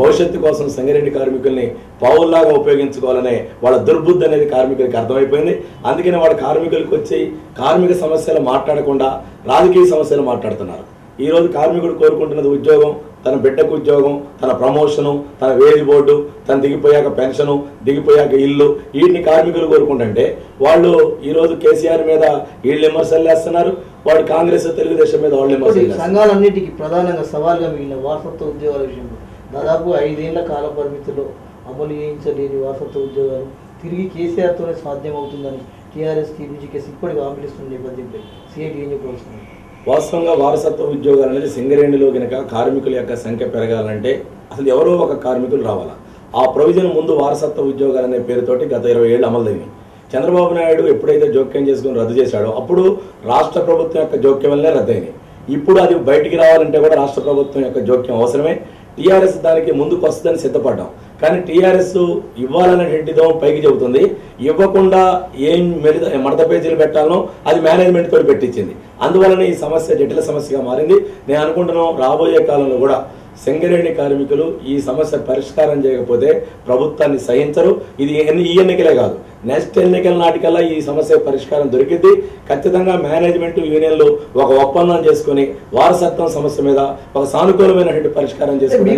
భవిష్యత్తు కోసం సింగరేణి కార్మికుల్ని పావుల్లాగా ఉపయోగించుకోవాలనే వాళ్ళ దుర్బుద్ధి అనేది కార్మికులకి అర్థమైపోయింది. అందుకని వాళ్ళ కార్మికులకు వచ్చి కార్మిక సమస్యలు మాట్లాడకుండా రాజకీయ సమస్యలు మాట్లాడుతున్నారు. ఈ రోజు కార్మికుడు కోరుకుంటున్నది ఉద్యోగం తన బిడ్డకు ఉద్యోగం తన ప్రమోషను తన వేది బోర్డు తన దిగిపోయాక పెన్షను దిగిపోయాక ఇల్లు వీటిని కార్మికులు కోరుకుంటుంటే వాళ్ళు ఈ రోజు కేసీఆర్ మీద వీళ్ళు విమర్శలు వేస్తున్నారు వాడు కాంగ్రెస్ తెలుగుదేశం మీద వాళ్ళు విమర్శలు. సంఘాలన్నిటికీ ప్రధానంగా సవాల్గా మిగిలిన వారసత్వ ఉద్యోగాల విషయంలో దాదాపు ఐదేళ్ళ కాల పరిమితిలో అమలు చేయించలేని వారసత్వ ఉద్యోగాలు తిరిగి కేసీఆర్తోనే సాధ్యమవుతుందని టీఆర్ఎస్ టీబీజీకేసి ఇప్పటికీ ఆంబిలిస్తున్న నేపథ్యంపై సిఐటి ఏం చెప్పవలసింది వాస్తవంగా వారసత్వ ఉద్యోగాలు అనేది సింగరేణిలో గనక కార్మికుల యొక్క సంఖ్య పెరగాలంటే అసలు ఎవరో ఒక కార్మికులు రావాలా? ఆ ప్రొవిజన్ ముందు వారసత్వ ఉద్యోగాలు అనే పేరుతోటి గత ఇరవై ఏళ్ళు అమలుదైంది చంద్రబాబు నాయుడు ఎప్పుడైతే జోక్యం చేసుకుని రద్దు చేశాడో అప్పుడు రాష్ట్ర ప్రభుత్వం యొక్క జోక్యం వల్లనే రద్దయినాయి. ఇప్పుడు అది బయటికి రావాలంటే కూడా రాష్ట్ర ప్రభుత్వం యొక్క జోక్యం అవసరమే. టీఆర్ఎస్ దానికి ముందుకు వస్తుందని సిద్ధపడ్డాం. కానీ టీఆర్ఎస్ ఇవ్వాలనేటువంటిదో పైకి చెబుతుంది. ఇవ్వకుండా ఏం మెరిద మడత పేజీలు పెట్టాలనో అది మేనేజ్మెంట్ తోటి పెట్టించింది. అందువలన ఈ సమస్య జటిల సమస్యగా మారింది. నేను అనుకుంటున్నాను రాబోయే కాలంలో కూడా సింగరేణి కార్మికులు ఈ సమస్య పరిష్కారం చేయకపోతే ప్రభుత్వాన్ని సహించరు. ఇది ఈ ఎన్నికలే కాదు. నెక్స్ట్ ఎన్నికల నాటికల్లా ఈ సమస్య పరిష్కారం దొరికింది ఖచ్చితంగా మేనేజ్మెంట్ యూనియన్లు ఒక ఒప్పందం చేసుకుని వారసత్వం సమస్య మీద ఒక సానుకూలమైనటువంటి పరిష్కారం చేసుకుని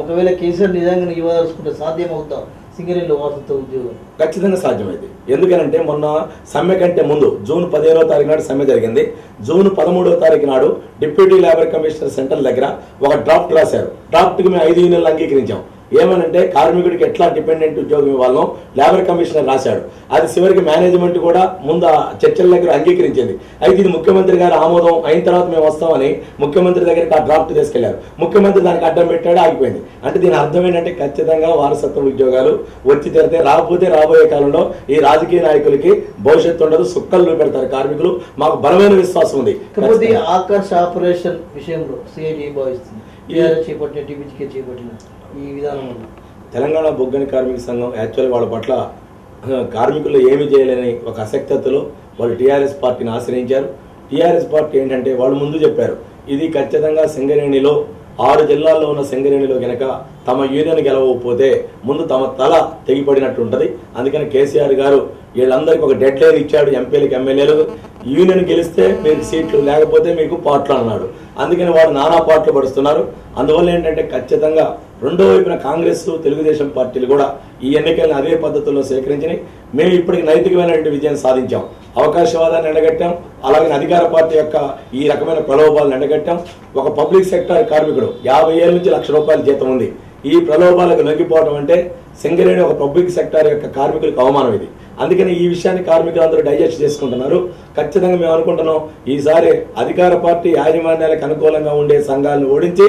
ఒకవేళ కేసీఆర్ నిజంగా ఇవ్వదలుచుకుంటే సాధ్యం అవుతా సింగరేణిలో వారసత్వ ఉద్యోగం. ఖచ్చితంగా సాధ్యమైంది. ఎందుకనంటే మొన్న సమ్మె కంటే ముందు జూన్ పదిహేనో తారీఖు నాడు సమ్మె జరిగింది. జూన్ పదమూడవ తారీఖు నాడు డిప్యూటీ లేబర్ కమిషనర్ సెంటర్ దగ్గర ఒక డ్రాఫ్ట్ రాశారు. డ్రాఫ్ట్కి మేము ఐదు యూనియన్లు అంగీకరించాం. ఏమనంటే కార్మికుడికి ఎట్లా డిపెండెంట్ ఉద్యోగం ఇవ్వాలో లేబర్ కమిషనర్ రాశాడు. అది చివరికి మేనేజ్మెంట్ కూడా ముందు చర్చల దగ్గర అంగీకరించింది. అయితే ఇది ముఖ్యమంత్రి గారి ఆమోదం అయిన తర్వాత మేము వస్తామని ముఖ్యమంత్రి దగ్గరికి ఆ డ్రాఫ్ట్ తీసుకెళ్ళారు. ముఖ్యమంత్రి దానికి అడ్డం పెట్టాడు ఆగిపోయింది. అంటే దీని అర్థం ఏంటంటే ఖచ్చితంగా వారసత్వ ఉద్యోగాలు వచ్చి తీరితే రాకపోతే రాబోయే కాలంలో ఈ రాజకీయ నాయకులకి భవిష్యత్తు ఉండదు సుక్కలు పెడతారు కార్మికులు. మాకు బలమైన విశ్వాసం ఉంది. ఆకర్ష్ ఆపరేషన్ విషయంలో సిఐటి భావిస్తుంది. చేపట్టిన చేపట్టిన. ఈ విధానం తెలంగాణ బొగ్గని కార్మిక సంఘం యాక్చువల్ వాళ్ళ పట్ల కార్మికులు ఏమి చేయలేని ఒక అసక్తతలో వాళ్ళు టీఆర్ఎస్ పార్టీని ఆశ్రయించారు. టీఆర్ఎస్ పార్టీ ఏంటంటే వాళ్ళు ముందు చెప్పారు ఇది ఖచ్చితంగా సింగరేణిలో ఆరు జిల్లాల్లో ఉన్న సింగరేణిలో గనక తమ యూనియన్ గెలవకపోతే ముందు తమ తల తెగిపడినట్టు ఉంటుంది. అందుకని కేసీఆర్ గారు వీళ్ళందరికీ ఒక డెడ్ లైన్ ఇచ్చాడు ఎంపీలకు ఎమ్మెల్యేలు యూనియన్ గెలిస్తే మీకు సీట్లు లేకపోతే మీకు పాటలు అన్నాడు. అందుకని వారు నానా పాటలు పడుస్తున్నారు. అందువల్ల ఏంటంటే ఖచ్చితంగా రెండో వైపున కాంగ్రెస్ తెలుగుదేశం పార్టీలు కూడా ఈ ఎన్నికలను అదే పద్ధతుల్లో సేకరించినాయి. మేము ఇప్పటికి నైతికమైనటువంటి విజయం సాధించాం. అవకాశవాదాన్ని ఎండగట్టాం. అలాగే అధికార పార్టీ యొక్క ఈ రకమైన ప్రలోభాలను ఎండగట్టాం. ఒక పబ్లిక్ సెక్టర్ కార్మికుడు యాభై ఏళ్ళ నుంచి లక్ష రూపాయల జీతం ఉంది. ఈ ప్రలోభాలకు లొంగిపోవడం అంటే సింగరేణి ఒక పబ్లిక్ సెక్టార్ యొక్క కార్మికులకు అవమానం ఇది. అందుకని ఈ విషయాన్ని కార్మికులందరూ డైజెస్ట్ చేసుకుంటున్నారు. ఖచ్చితంగా మేము అనుకుంటున్నాం ఈసారి అధికార పార్టీ యాజమాన్యాలకు అనుకూలంగా ఉండే సంఘాలను ఓడించి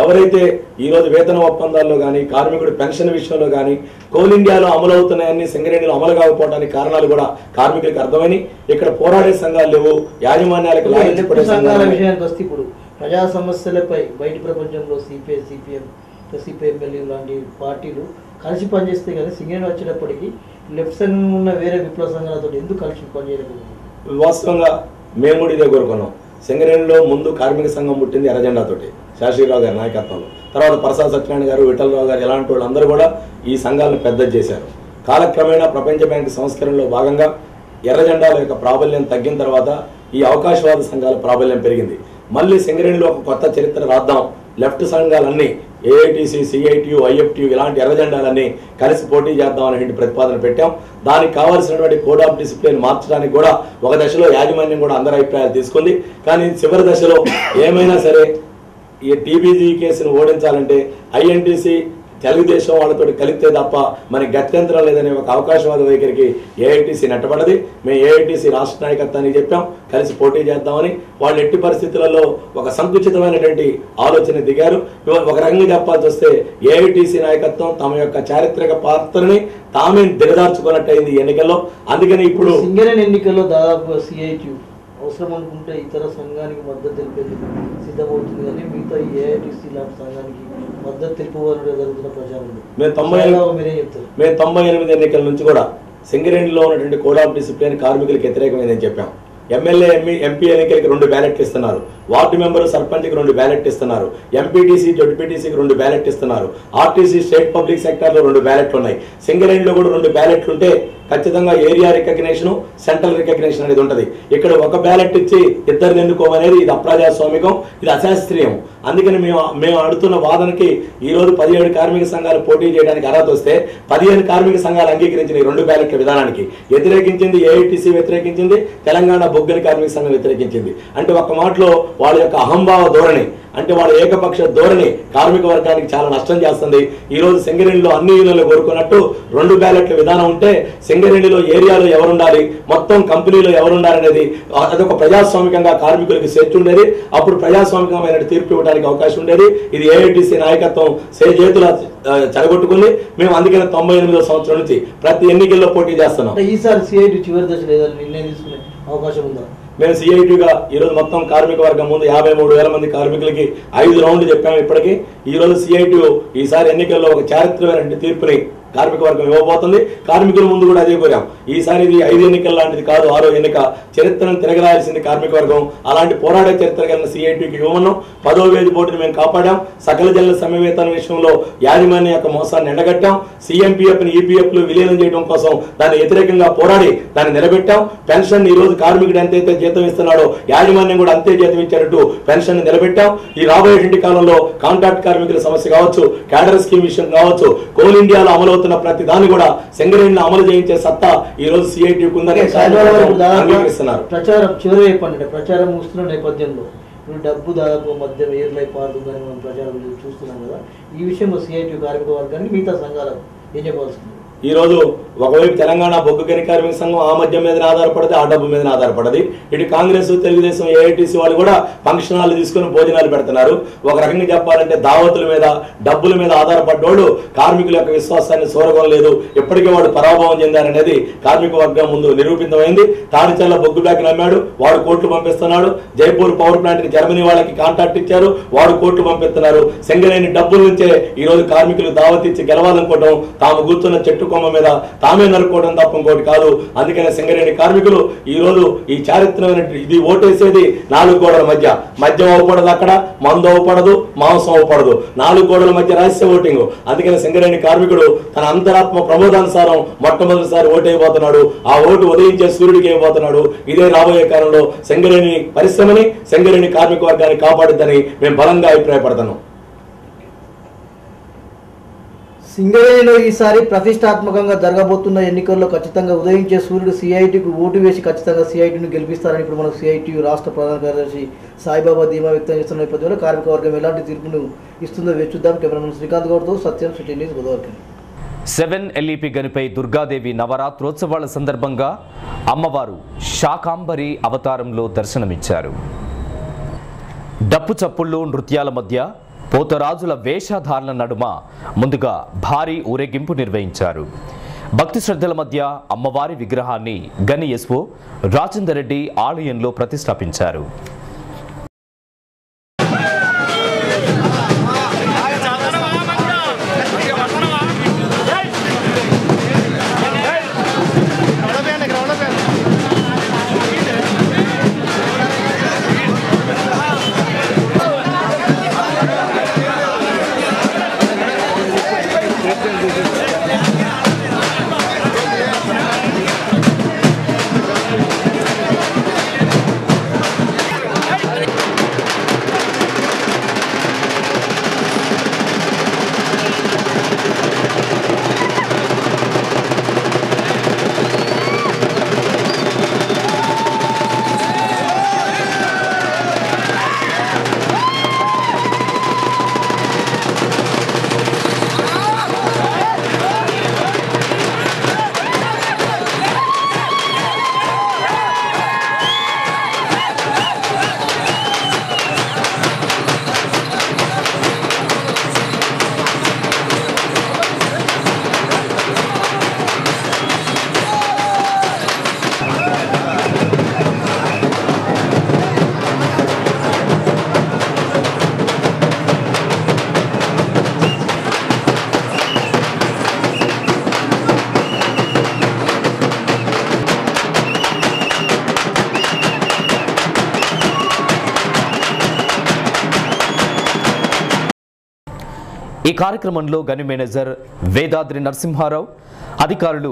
ఎవరైతే ఈ రోజు వేతన ఒప్పందాల్లో కానీ కార్మికుడి పెన్షన్ విషయంలో కానీ కోల్ ఇండియాలో అమలవుతున్నాయన్ని సింగరేణిలో అమలు కాకపోవడానికి కారణాలు కూడా కార్మికులకు అర్థమని ఇక్కడ పోరాడే సంఘాలు లేవు యాజమాన్యాలకు లాగించబడే లెఫ్ట్ సంఘాల సంఘాలు విషయానికి వస్తే ఇప్పుడు ప్రజా సమస్యలపై బయట ప్రపంచంలో సిపిఐ సిపిఎం సిపిఎంఎల్ఏ లాంటి పార్టీలు కలిసి పనిచేస్తే కానీ సింగరేణి వచ్చేటప్పటికి లెఫ్ట్ సైడ్ ఉన్న వేరే విప్లవ సంఘాలతో ఎందుకు కలిసి పనిచేయలేదు వాస్తవంగా మేము కూడా ఇదే కోరుకున్నాం. సింగరేణిలో ముందు కార్మిక సంఘం పుట్టింది ఎర్రజెండాతోటి శాస్త్రీరావు గారి నాయకత్వంలో. తర్వాత ప్రసాద్ సత్యనారాయణ గారు విఠలరావు గారు ఇలాంటి వాళ్ళందరూ కూడా ఈ సంఘాలను పెద్ద చేశారు. కాలక్రమేణా ప్రపంచ బ్యాంక్ సంస్కరణలో భాగంగా ఎర్రజెండాల యొక్క ప్రాబల్యం తగ్గిన తర్వాత ఈ అవకాశవాద సంఘాల ప్రాబల్యం పెరిగింది. మళ్ళీ సింగరేణిలో ఒక కొత్త చరిత్ర రాద్దాం. లెఫ్ట్ సంఘాలన్నీ ఏఐటీసీ సిఐటియు ఐఎఫ్టియు ఇలాంటి ఎర్రజెండాలన్నీ కలిసి పోటీ చేద్దాం అనేటువంటి ప్రతిపాదన పెట్టాం. దానికి కావాల్సినటువంటి కోడ్ ఆఫ్ డిసిప్లిన్ మార్చడానికి కూడా ఒక దశలో యాజమాన్యం కూడా అందరి అభిప్రాయాలు తీసుకుంది. కానీ చివరి దశలో ఏమైనా సరే ఈ టీబీజీ కేసును ఓడించాలంటే ఐఎన్టీసీ తెలుగుదేశం వాళ్ళతో కలిపితే తప్ప మనకి గత్యంతరం లేదనే ఒక అవకాశవాద వైఖరికి ఏఐటీసీ నెట్టబడది మేము ఏఐటీసీ రాష్ట్ర నాయకత్వానికి చెప్పాం. కలిసి పోటీ చేద్దామని వాళ్ళు ఎట్టి పరిస్థితులలో ఒక సంకుచితమైనటువంటి ఆలోచన దిగారు. ఒక రకంగా చెప్పాల్సి వస్తే ఏఐటీసీ నాయకత్వం తమ యొక్క చారిత్రక పాత్రని తామే దిగదార్చుకున్నట్టయింది ఎన్నికల్లో. అందుకని ఇప్పుడు ఎన్నికల్లో దాదాపు సిఐటి అవసరం అనుకుంటే ఇతర సంఘానికి మద్దతు తెలిపేందుకు సిద్ధమవుతుంది కానీ మిగతా ఏఐటీసీ లాంటి సంఘానికి మద్దతు తెలుపుకోవాలని జరుగుతున్న తొంభై మీరేం చెప్తారు. మేము తొంభై ఎనిమిది ఎన్నికల నుంచి కూడా సింగరేణిలో ఉన్నటువంటి కోడ్ ఆఫ్ డిసిప్లిన్ కార్మికులకు వ్యతిరేకమైందని చెప్పాం. ఎమ్మెల్యే ఎంపీ ఎంపీ ఎన్నికలకి రెండు బ్యాలెట్లు ఇస్తున్నారు. వార్డు మెంబర్ సర్పంచ్కి రెండు బ్యాలెట్ ఇస్తున్నారు. ఎంపీటీసీ జడ్పీటీసీకి రెండు బ్యాలెట్ ఇస్తున్నారు. ఆర్టీసీ స్టేట్ పబ్లిక్ సెక్టార్లో రెండు బ్యాలెట్లు ఉన్నాయి. సింగరేణిలో కూడా రెండు బ్యాలెట్లు ఉంటే ఖచ్చితంగా ఏరియా రికగ్నేషన్ సెంట్రల్ రికగ్నేషన్ అనేది ఉంటుంది. ఇక్కడ ఒక బ్యాలెట్ ఇచ్చి ఇద్దరిని ఎన్నుకోమనేది ఇది అప్రజాస్వామికం ఇది అశాస్త్రీయం. అందుకని మేము మేము అడుగుతున్న వాదనకి ఈ రోజు పదిహేడు కార్మిక సంఘాలు పోటీ చేయడానికి అర్హత వస్తే పదిహేను కార్మిక సంఘాలు అంగీకరించిన ఈ రెండు బ్యాలెట్ల విధానానికి. వ్యతిరేకించింది ఏఐటీసీ వ్యతిరేకించింది తెలంగాణ బొగ్గని కార్మిక సంఘం వ్యతిరేకించింది. అంటే ఒక మాటలో వాళ్ళ యొక్క అహంభావ ధోరణి. అంటే వాళ్ళ ఏకపక్ష ధోరణి కార్మిక వర్గానికి చాలా నష్టం చేస్తుంది. ఈ రోజు సింగరేణిలో అన్ని యూనియన్లు కోరుకున్నట్టు రెండు బ్యాలెట్ల విధానం ఉంటే సింగరేణిలో ఏరియాలో ఎవరుండాలి మొత్తం కంపెనీలో ఎవరుండాలనేది అదొక ప్రజాస్వామికంగా కార్మికులకు స్వేచ్ఛ ఉండేది అప్పుడు ప్రజాస్వామికమైన తీర్పు ఇవ్వడానికి అవకాశం ఉండేది. ఇది ఏఐటీసీ నాయకత్వం సే చేతుల ఆ, మేము అందుకనే తొంభై ఎనిమిదో సంవత్సరం నుంచి ప్రతి ఎన్నికల్లో పోటీ చేస్తున్నాం. ఈసారి సిఐటి చివరి దశలో లేదా నిర్ణయం తీసుకునే అవకాశం ఉందా? మేము సిఐటిగా ఈ రోజు మొత్తం కార్మిక వర్గం ముందు యాభై మూడు వేల మంది కార్మికులకి ఐదు రౌండ్లు చెప్పాము ఇప్పటికీ. ఈ రోజు సిఐటి ఈసారి ఎన్నికల్లో ఒక చారిత్రమైన తీర్పుని కార్మిక వర్గం ఇవ్వబోతుంది. కార్మికుల ముందు కూడా అదే కోరాం. ఈసారి ఇది ఐదు ఎన్నికల లాంటిది కాదు ఆరో ఎన్నిక. చరిత్రను తిరగరాల్సింది కార్మిక వర్గం. అలాంటి పోరాడే చరిత్ర కలిగిన సిఐటికి ఇవ్వమన్నాం. పదో వేది బోర్డును మేము కాపాడాం. సకల జనుల సమ్యవేతన విషయంలో యాజమాన్య యొక్క మోసాన్ని ఎండగట్టాం. సిఎంపీఎఫ్ ఈపీఎఫ్లు విలీనం చేయడం కోసం దాన్ని వ్యతిరేకంగా పోరాడి దాన్ని నిలబెట్టాం. పెన్షన్ ఈ రోజు కార్మికుడు ఎంతైతే జీతం ఇస్తున్నాడో యాజమాన్యం కూడా అంతే జీతం ఇచ్చారట్టు పెన్షన్ నిలబెట్టాం. ఈ రాబోయేటువంటి కాలంలో కాంట్రాక్ట్ కార్మికుల సమస్య కావచ్చు క్యాడర్ స్కీమ్ విషయం కావచ్చు కోల్ ఇండియాలో అమలవుతున్న ప్రతి దాన్ని కూడా సింగరేణిలో అమలు చేయించే సత్తా ఈ రోజు సిఐటి ఉందని అంగీకరిస్తున్నారు. ప్రచారం చివరి అంటే ప్రచారం ముస్తున్న నేపథ్యంలో ఇప్పుడు డబ్బు దాదాపు మధ్య ఏర్లై పారుతుందని మనం ప్రచారం చూస్తున్నాం కదా. ఈ విషయంలో సిఐటి కార్మిక వర్గానికి మిగతా సంఘాలకు ఏం చెప్పాల్సింది ఈ రోజు ఒకవైపు తెలంగాణ బొగ్గు గని కార్మిక సంఘం ఆ మద్యం మీద ఆధారపడది ఆ డబ్బు మీద ఆధారపడది. ఇటు కాంగ్రెస్ తెలుగుదేశం ఏఐటీసీ వాళ్ళు కూడా ఫంక్షన్ హాల్ తీసుకుని భోజనాలు పెడుతున్నారు. ఒక రకంగా చెప్పాలంటే దావతుల మీద డబ్బుల మీద ఆధారపడ్డోళ్ళు కార్మికుల యొక్క విశ్వాసాన్ని చూరగొనలేదు ఇప్పటికే వాడు పరాభవం చెందారనేది కార్మిక వర్గం ముందు నిరూపితమైంది. తాడిచల్ల బొగ్గు బ్యాక్ నమ్మాడు వాడు కోట్లు పంపిస్తున్నాడు. జైపూర్ పవర్ ప్లాంట్కి జర్మనీ వాళ్ళకి కాంట్రాక్ట్ ఇచ్చారు వాడు కోట్లు పంపిస్తున్నారు. సింగరేణి డబ్బుల నుంచే ఈరోజు కార్మికులు దావతిచ్చి గెలవాలనుకోవడం తాము కూర్చున్న చెట్టు కొమ్మ మీద తామే నరుక్కోవడం తప్ప ఇంకోటి కాదు. అందుకనే సింగరేణి కార్మికులు ఈ రోజు ఈ చారిత్రమైన ఇది ఓటేసేది నాలుగు గోడల మధ్య. మద్యం అవ్వకూడదు అక్కడ మందు అవ్వకూడదు మాంసం అవ్వకూడదు నాలుగు గోడల మధ్య రహస్య ఓటింగ్. అందుకని సింగరేణి కార్మికుడు తన అంతరాత్మ ప్రమోదానుసారం మొట్టమొదటిసారి ఓటైపోతున్నాడు. ఆ ఓటు ఉదయించే సూర్యుడికి అయిపోతున్నాడు ఇదే రాబోయే కాలంలో సింగరేణి పరిశ్రమని సింగరేణి కార్మిక వర్గాన్ని కాపాడుద్దని మేము బలంగా అభిప్రాయపడతాను. సింగరేణిలో ఈసారి ప్రతిష్టాత్మకంగా జరగబోతున్న ఎన్నికల్లో ఖచ్చితంగా ఉదయించే సూర్యుడు సిఐటికు ఓటు వేసి ఖచ్చితంగా సిఐటిని గెలిపిస్తారని ఇప్పుడు మనకు సిఐటి రాష్ట్ర ప్రధాన కార్యదర్శి సాయిబాబా ధీమా వ్యక్తం చేస్తున్న నేపథ్యంలో కార్మిక వర్గం ఎలాంటి తీర్పును ఇస్తుందో వేచుద్దాం cameraman Srikanth గౌడ్తో Satyam city news Godavari seven LEP గనిపై Durgadevi నవరాత్రోత్సవాల సందర్భంగా అమ్మవారు శాకాంబరి అవతారంలో దర్శనమిచ్చారు. డప్పు చప్పుళ్ళు నృత్యాల మధ్య పోతరాజుల వేషధారణ నడుమ ముందుగా భారీ ఊరేగింపు నిర్వహించారు. భక్తి శ్రద్ధల మధ్య అమ్మవారి విగ్రహాన్ని గని ఎస్ఓ రాజేందర్ రెడ్డి ఆలయంలో ప్రతిష్టాపించారు. ఈ కార్యక్రమంలో గని మేనేజర్ వేదాద్రి నరసింహారావు అధికారులు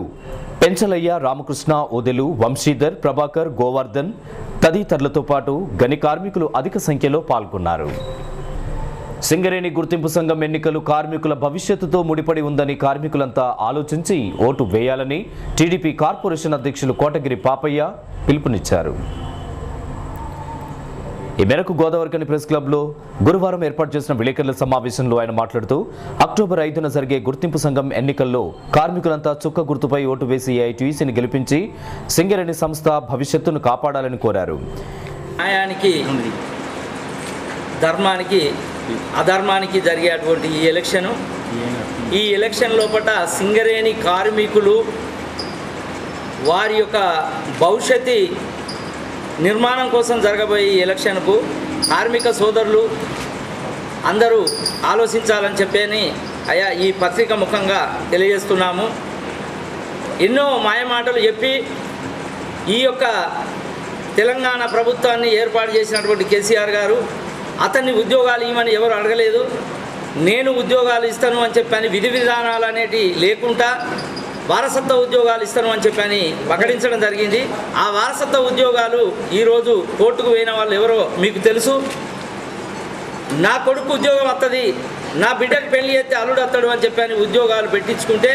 పెంచలయ్య రామకృష్ణ ఓదెలు వంశీధర్ ప్రభాకర్ గోవర్ధన్ తదితరులతో పాటు గని కార్మికులు అధిక సంఖ్యలో పాల్గొన్నారు. సింగరేణి గుర్తింపు సంఘం ఎన్నికలు కార్మికుల భవిష్యత్తుతో ముడిపడి ఉందని కార్మికులంతా ఆలోచించి ఓటు వేయాలని టీడీపీ కార్పొరేషన్ అధ్యక్షులు కోటగిరి పాపయ్య పిలుపునిచ్చారు. ఈ మేరకు గోదావరికని ప్రెస్ క్లబ్లో గురువారం ఏర్పాటు చేసిన విలేకరుల సమావేశంలో ఆయన మాట్లాడుతూ అక్టోబర్ ఐదున జరిగే గుర్తింపు సంఘం ఎన్నికల్లో కార్మికులంతా చుక్క గుర్తుపై ఓటు వేసి ఐటీసీని గెలిపించి సింగరేణి సంస్థ భవిష్యత్తును కాపాడాలని కోరారు. న్యాయానికి ధర్మానికి అధర్మానికి జరిగేటువంటి ఈ ఎలక్షను ఈ ఎలక్షన్ లోపల సింగరేణి కార్మికులు వారి యొక్క భవిష్యత్తు నిర్మాణం కోసం జరగబోయే ఈ ఎలక్షన్కు కార్మిక సోదరులు అందరూ ఆలోచించాలని చెప్పని అయా ఈ పత్రిక ముఖంగా తెలియజేస్తున్నాము. ఎన్నో మాయమాటలు చెప్పి ఈ యొక్క తెలంగాణ ప్రభుత్వాన్ని ఏర్పాటు చేసినటువంటి కేసీఆర్ గారు అతన్ని ఉద్యోగాలు ఇవ్వమని ఎవరు అడగలేదు. నేను ఉద్యోగాలు ఇస్తాను అని చెప్పని విధి విధానాలు అనేటివి లేకుండా వారసత్వ ఉద్యోగాలు ఇస్తాను అని చెప్పని ప్రకటించడం జరిగింది. ఆ వారసత్వ ఉద్యోగాలు ఈరోజు కోర్టుకు పోయిన వాళ్ళు ఎవరో మీకు తెలుసు? నా కొడుకు ఉద్యోగం వస్తుంది నా బిడ్డకు పెళ్ళి చేస్తే అల్లుడు వస్తాడు అని చెప్పని ఉద్యోగాలు పెట్టించుకుంటే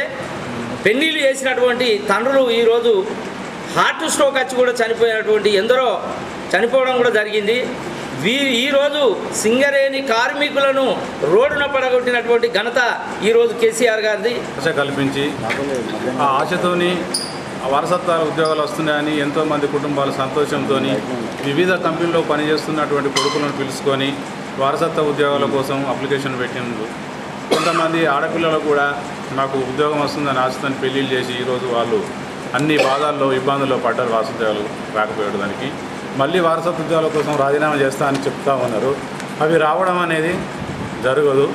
పెళ్ళిళ్ళు చేసినటువంటి తండ్రులు ఈరోజు హార్ట్ స్ట్రోక్ వచ్చి కూడా చనిపోయినటువంటి ఎందరో చనిపోవడం కూడా జరిగింది. వీరి ఈరోజు సింగరేణి కార్మికులను రోడ్డున పడగొట్టినటువంటి ఘనత ఈరోజు కేసీఆర్ గారిది. ఆశ కల్పించి ఆ ఆశతోని వారసత్వ వారసత్వాల ఉద్యోగాలు వస్తున్నాయని ఎంతోమంది కుటుంబాలు సంతోషంతో వివిధ కంపెనీలో పనిచేస్తున్నటువంటి కొడుకులను పిలుచుకొని వారసత్వ ఉద్యోగాల కోసం అప్లికేషన్ పెట్టిండ్రు. కొంతమంది ఆడపిల్లలు కూడా మాకు ఉద్యోగం వస్తుందని ఆశతోని పెళ్ళిళ్ళు చేసి ఈరోజు వాళ్ళు అన్ని బాధల్లో ఇబ్బందుల్లో పడ్డారు వారసత్వాలు రాకపోయాడు దానికి మళ్ళీ వారసత్వ ఉద్యోగాల కోసం రాజీనామా చేస్తా అని చెప్తా ఉన్నారు. అవి రావడం అనేది జరగదు.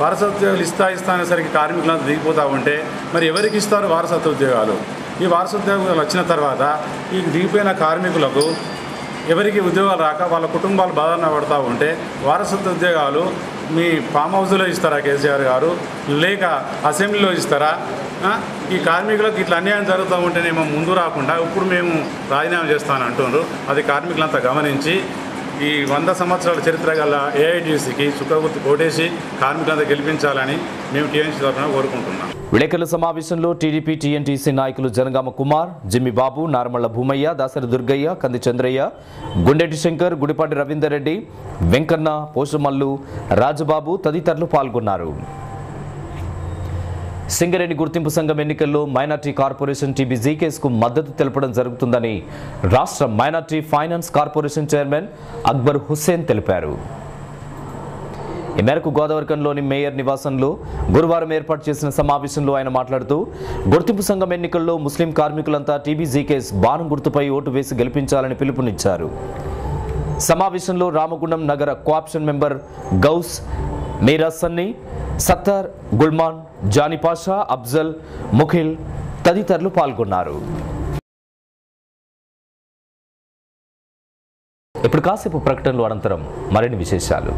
వారసత్వ ఉద్యోగాలు ఇస్తా ఇస్తా అనేసరికి కార్మికులంతా దిగిపోతూ ఉంటే మరి ఎవరికి ఇస్తారు వారసత్వ ఉద్యోగాలు ఈ వారసత్వ ఉద్యోగాలు వచ్చిన తర్వాత ఈ దిగిపోయిన కార్మికులకు ఎవరికి ఉద్యోగాలు రాక వాళ్ళ కుటుంబాలు బాధన పడుతూ ఉంటే వారసత్వ ఉద్యోగాలు మీ ఫామ్ హౌస్లో ఇస్తారా కేసీఆర్ గారు? లేక అసెంబ్లీలో ఇస్తారా? ఈ కార్మికులకు ఇట్లా అన్యాయం జరుగుతూ ఉంటేనేమో ముందు రాకుండా ఇప్పుడు మేము రాజీనామా చేస్తామని అంటున్నారు అది కార్మికులంతా గమనించి ఈ వంద సంవత్సరాల చరిత్ర గల ఏఐటీసీకి చుక్కగుర్తు కోటేసి కార్మికులంతా గెలిపించాలని మేము టీఎంసీ తరఫున కోరుకుంటున్నాం. విలేకరుల సమావేశంలో టీడీపీ టీఎన్టీసీ నాయకులు జనగామ కుమార్ జిమ్మి బాబు నారమళ్ళ భూమయ్య దాసరి దుర్గయ్య కంది చంద్రయ్య గుండెటి శంకర్ గుడిపాటి రవీందర్ రెడ్డి వెంకన్న పోషమల్లు రాజబాబు తదితరులు పాల్గొన్నారు. సింగరేణి గుర్తింపు సంఘం ఎన్నికల్లో మైనార్టీ కార్పొరేషన్ టీబీజీ కు మద్దతు తెలపడం జరుగుతుందని రాష్ట్ర minority finance corporation chairman Akbar Hussain తెలిపారు. ఈ మేరకు గోదావరికంలోని మేయర్ నివాసంలో గురువారం ఏర్పాటు చేసిన సమావేశంలో ఆయన మాట్లాడుతూ గుర్తింపు సంఘం ఎన్నికల్లో ముస్లిం కార్మికులంతా టీబీజీకేస్ బాణం గుర్తుపై ఓటు వేసి గెలిపించాలని పిలుపునిచ్చారు. సమావేశంలో రామగుండం నగర కోఆప్షన్ మెంబర్ గౌస్ మీరా సన్నీ సత్తార్ గుల్మాన్ జానిపాషా అఫ్జల్ ముఖిల్ తదితరులు పాల్గొన్నారు. ఇప్పుడు కాసేపు ప్రకటనలు అనంతరం మరిన్ని విశేషాలు.